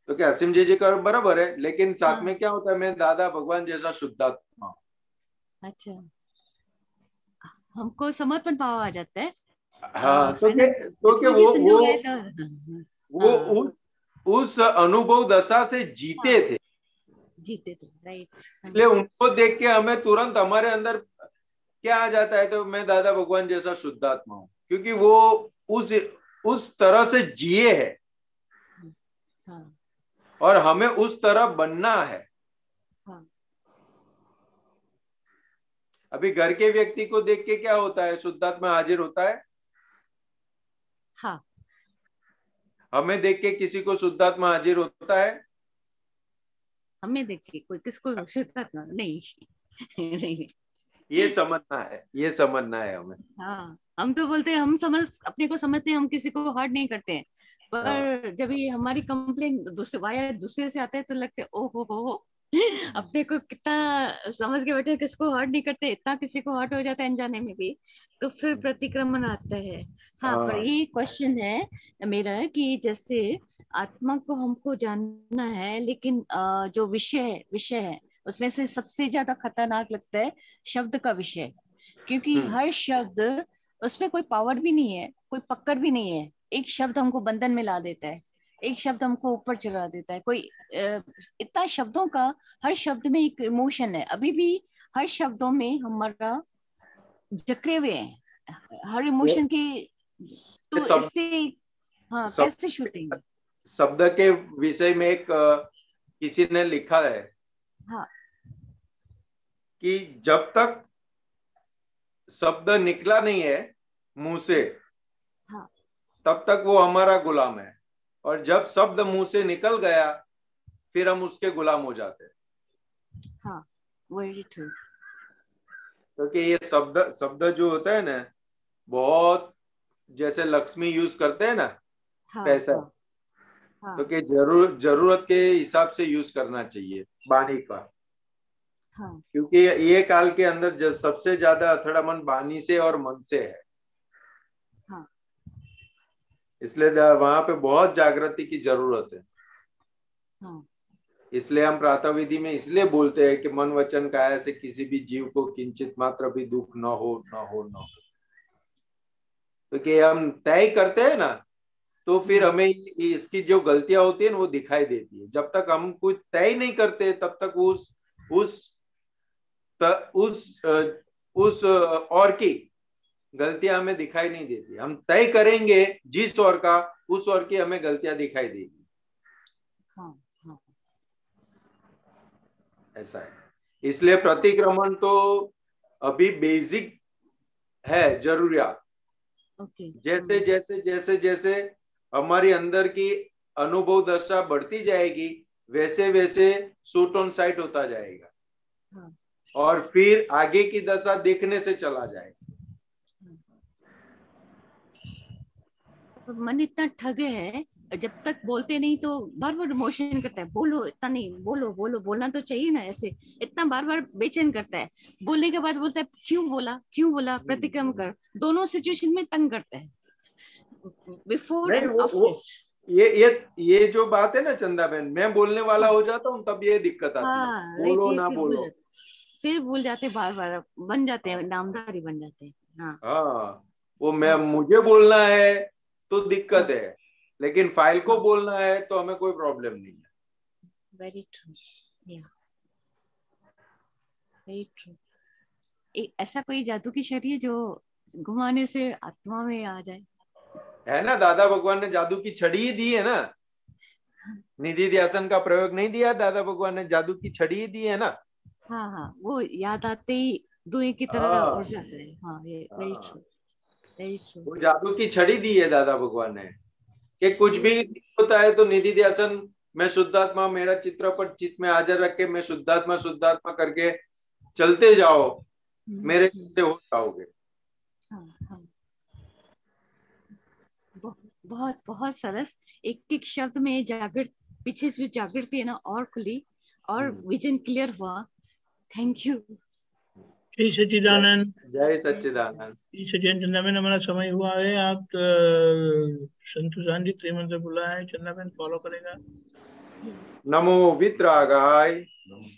तो क्या असीम जी जी का बराबर है लेकिन साथ हाँ। में क्या होता है मैं दादा भगवान जैसा शुद्धात्मा अच्छा हमको समर्पण भाव आ जाता है हाँ तो के, तो के वो वो, वो हाँ। उस उस अनुभव दशा से जीते हाँ। थे जीते थे राइट इसलिए उनको देख के हमें तुरंत हमारे अंदर क्या आ जाता है तो मैं दादा भगवान जैसा शुद्धात्मा हूँ क्योंकि वो उस उस तरह से जिए है हाँ। और हमें उस तरह बनना है। हाँ। अभी घर के व्यक्ति को देख के क्या होता है? शुद्धात्मा हाजिर होता है? हाँ। हमें देख के किसी को शुद्धात्मा हाजिर होता है? हमें देखिए कोई किसको शुद्धात्मा? नहीं। नहीं ये समझना है ये समझना है हमें। हाँ हम तो बोलते हैं हम समझ अपने को समझते हैं हम किसी को हर्ट नहीं करते हैं। पर हाँ। जब ये हमारी कंप्लेन दूसरे वायर दूसरे से आता है तो लगते ओ हो हो अपने को कितना समझ के बैठे किसको हर्ट नहीं करते इतना किसी को हर्ट हो जाता है अनजाने में भी तो फिर। प्रतिक्रमण आता है हाँ, हाँ पर ये क्वेश्चन है मेरा कि जैसे आत्मा को हमको जानना है लेकिन जो विषय है विषय है उसमें से सबसे ज़्यादा खतरनाक लगता है शब्द का विषय क्योंकि हम्म। हर शब्द उसमें कोई पावर भी नहीं है कोई पकड़ भी नहीं है एक शब्द हमको बंधन में ला देता है एक शब्द हमको ऊपर चढ़ा देता है। कोई इतना शब्दों का हर शब्द में एक इमोशन है। अभी भी हर शब्दों में हमारा जकड़े हुए हैं। हर इमोशन के तो इससे हाँ कैसे शूटिंग शब्द के विषय में एक किसी ने लिखा है हाँ। कि जब तक शब्द निकला नहीं है मुँह से। तब तक वो हमारा गुलाम है। और जब शब्द मुँह से निकल गया फिर हम उसके गुलाम हो जाते हैं। हाँ क्योंकि ये शब्द शब्द जो होता है ना बहुत जैसे लक्ष्मी यूज़ करते हैं ना हाँ, पैसा। हाँ, हाँ, तो कि ज़रूर ज़रूरत के हिसाब से यूज़ करना चाहिए बानी का। हाँ, क्योंकि ये काल के अंदर सबसे ज़्यादा अथड़ा मन बानी से और मन से है। इसलिए वहाँ पे बहुत जागृति की ज़रूरत है हाँ। इसलिए हम प्रातः विधि में इसलिए बोलते हैं कि मन वचन काया से किसी भी जीव को किंचित मात्र भी दुख न हो न हो न हो क्योंकि तो हम तय करते हैं ना तो फिर हाँ। हमें इसकी जो गलतियाँ होती है ना वो दिखाई देती है जब तक हम कुछ तय नहीं करते तब तक उस उस त, उस उस और की गलतियाँ हमें दिखाई नहीं देती हम तय करेंगे जिस और का उस और की हमें गलतियाँ दिखाई देगी हाँ, हाँ. ऐसा है इसलिए प्रतिक्रमण तो अभी बेसिक है जरूरियात okay. जैसे हाँ। जैसे जैसे जैसे हमारी अंदर की अनुभव दशा बढ़ती जाएगी वैसे वैसे सूट ऑन साइट होता जाएगा हाँ. और फिर आगे की दशा देखने से चला जाएगा मन इतना ठगे है जब तक बोलते नहीं तो बार बार इमोशन करता है। बोलो इतना नहीं बोलो बोलो बोलना तो चाहिए ना ऐसे। इतना बार बार बेचैन करता है। बोलने के बाद बोलता है क्यों बोला क्यों बोला? प्रतिक्रम कर। दोनों सिचुएशन में तंग करता है। बिफोर ये ये ये जो बात है ना चंदा बहन मैं बोलने वाला हो जाता हूँ तब ये दिक्कत आती हाँ, है बोलो ना बोलो फिर भूल जाते बार बार बन जाते हैं नामदारी बन जाते हैं। हाँ। हाँ वो मैं मुझे बोलना है तो दिक्कत है। लेकिन फ़ाइल को बोलना है तो हमें कोई प्रॉब्लम नहीं है। वेरी ट्रू वेरी ट्रू ऐसा कोई जादू की शरीर जो घुमाने से आत्मा में आ जाए? है ना दादा भगवान ने जादू की छड़ी ही दी है ना। निधि ध्यासन का प्रयोग नहीं दिया दादा भगवान ने जादू की छड़ी ही दी है ना। हाँ हाँ वो याद आते ही धुएँ की तरह हाँ। उड़ जाता है। हाँ ये वेरी हाँ। वेरी ट्रू वो जादू की छड़ी दी है दादा भगवान ने कि कुछ भी होता है तो निधि ध्यासन मैं शुद्धात्मा मेरा चित्रपट चित्त में हाजिर रख के मैं शुद्धात्मा शुद्धात्मा करके चलते जाओ मेरे से हो जाओगे। हाँ हाँ। बहुत बहुत सरस। एक एक शब्द में जागृत पीछे से जो जागृति है ना और खुली और हम्म। विजन क्लियर हुआ। थैंक यू जय सच्चिदानंद। जय सच्चिदानंद। जय सचिन चंदाबेन हमारा समय हुआ है। आप अ, संतोषान जी त्रिमंत्र बुला है चंदाबेन फॉलो करेगा। नमो वित्रागाय।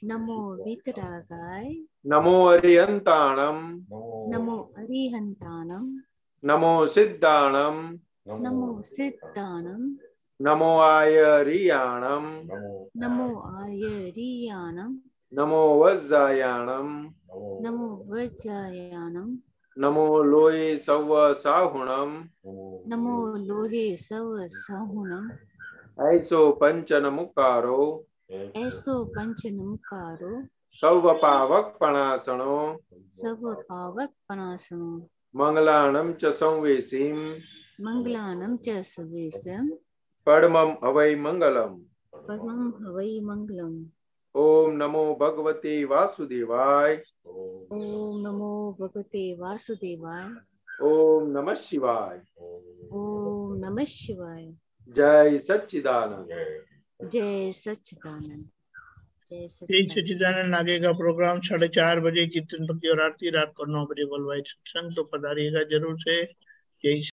नमो वितरागाय। नमो अरियंताणम नमो अरिहंतानम नमो सिद्धाणम नमो सिद्धानम नमो आयरियाणम नमो आयरियानम नमो वज्रायाणम। नमो वज्रायानम नमो लोहे सव साहुणम नमो लोहे सव सहुनम ऐसो पंचन मुकारो ऐसो पंचनमुकारो सव पावक पणासनो सब पावक पनासनो मंगलाणम च संवेशीम। मंगलानं च सवेशं परमम अवै मंगलम। परमं हवै मङ्गलम् ओम नमो भगवते वासुदेवाय। ओम नमो भगवते वासुदेवाय। ओम नमः शिवाय। ॐ नमः शिवाय। जय सच्चिदानंद। जय सच्चिदानंद। जय सच्चिदानंद। सच्चिदानंद आगे का प्रोग्राम साढ़े चार बजे कीर्तन भक्ति और आरती रात को नौ बजे वर्ल्ड वाइड सत्संग तो पधारिएगा ज़रूर से। जय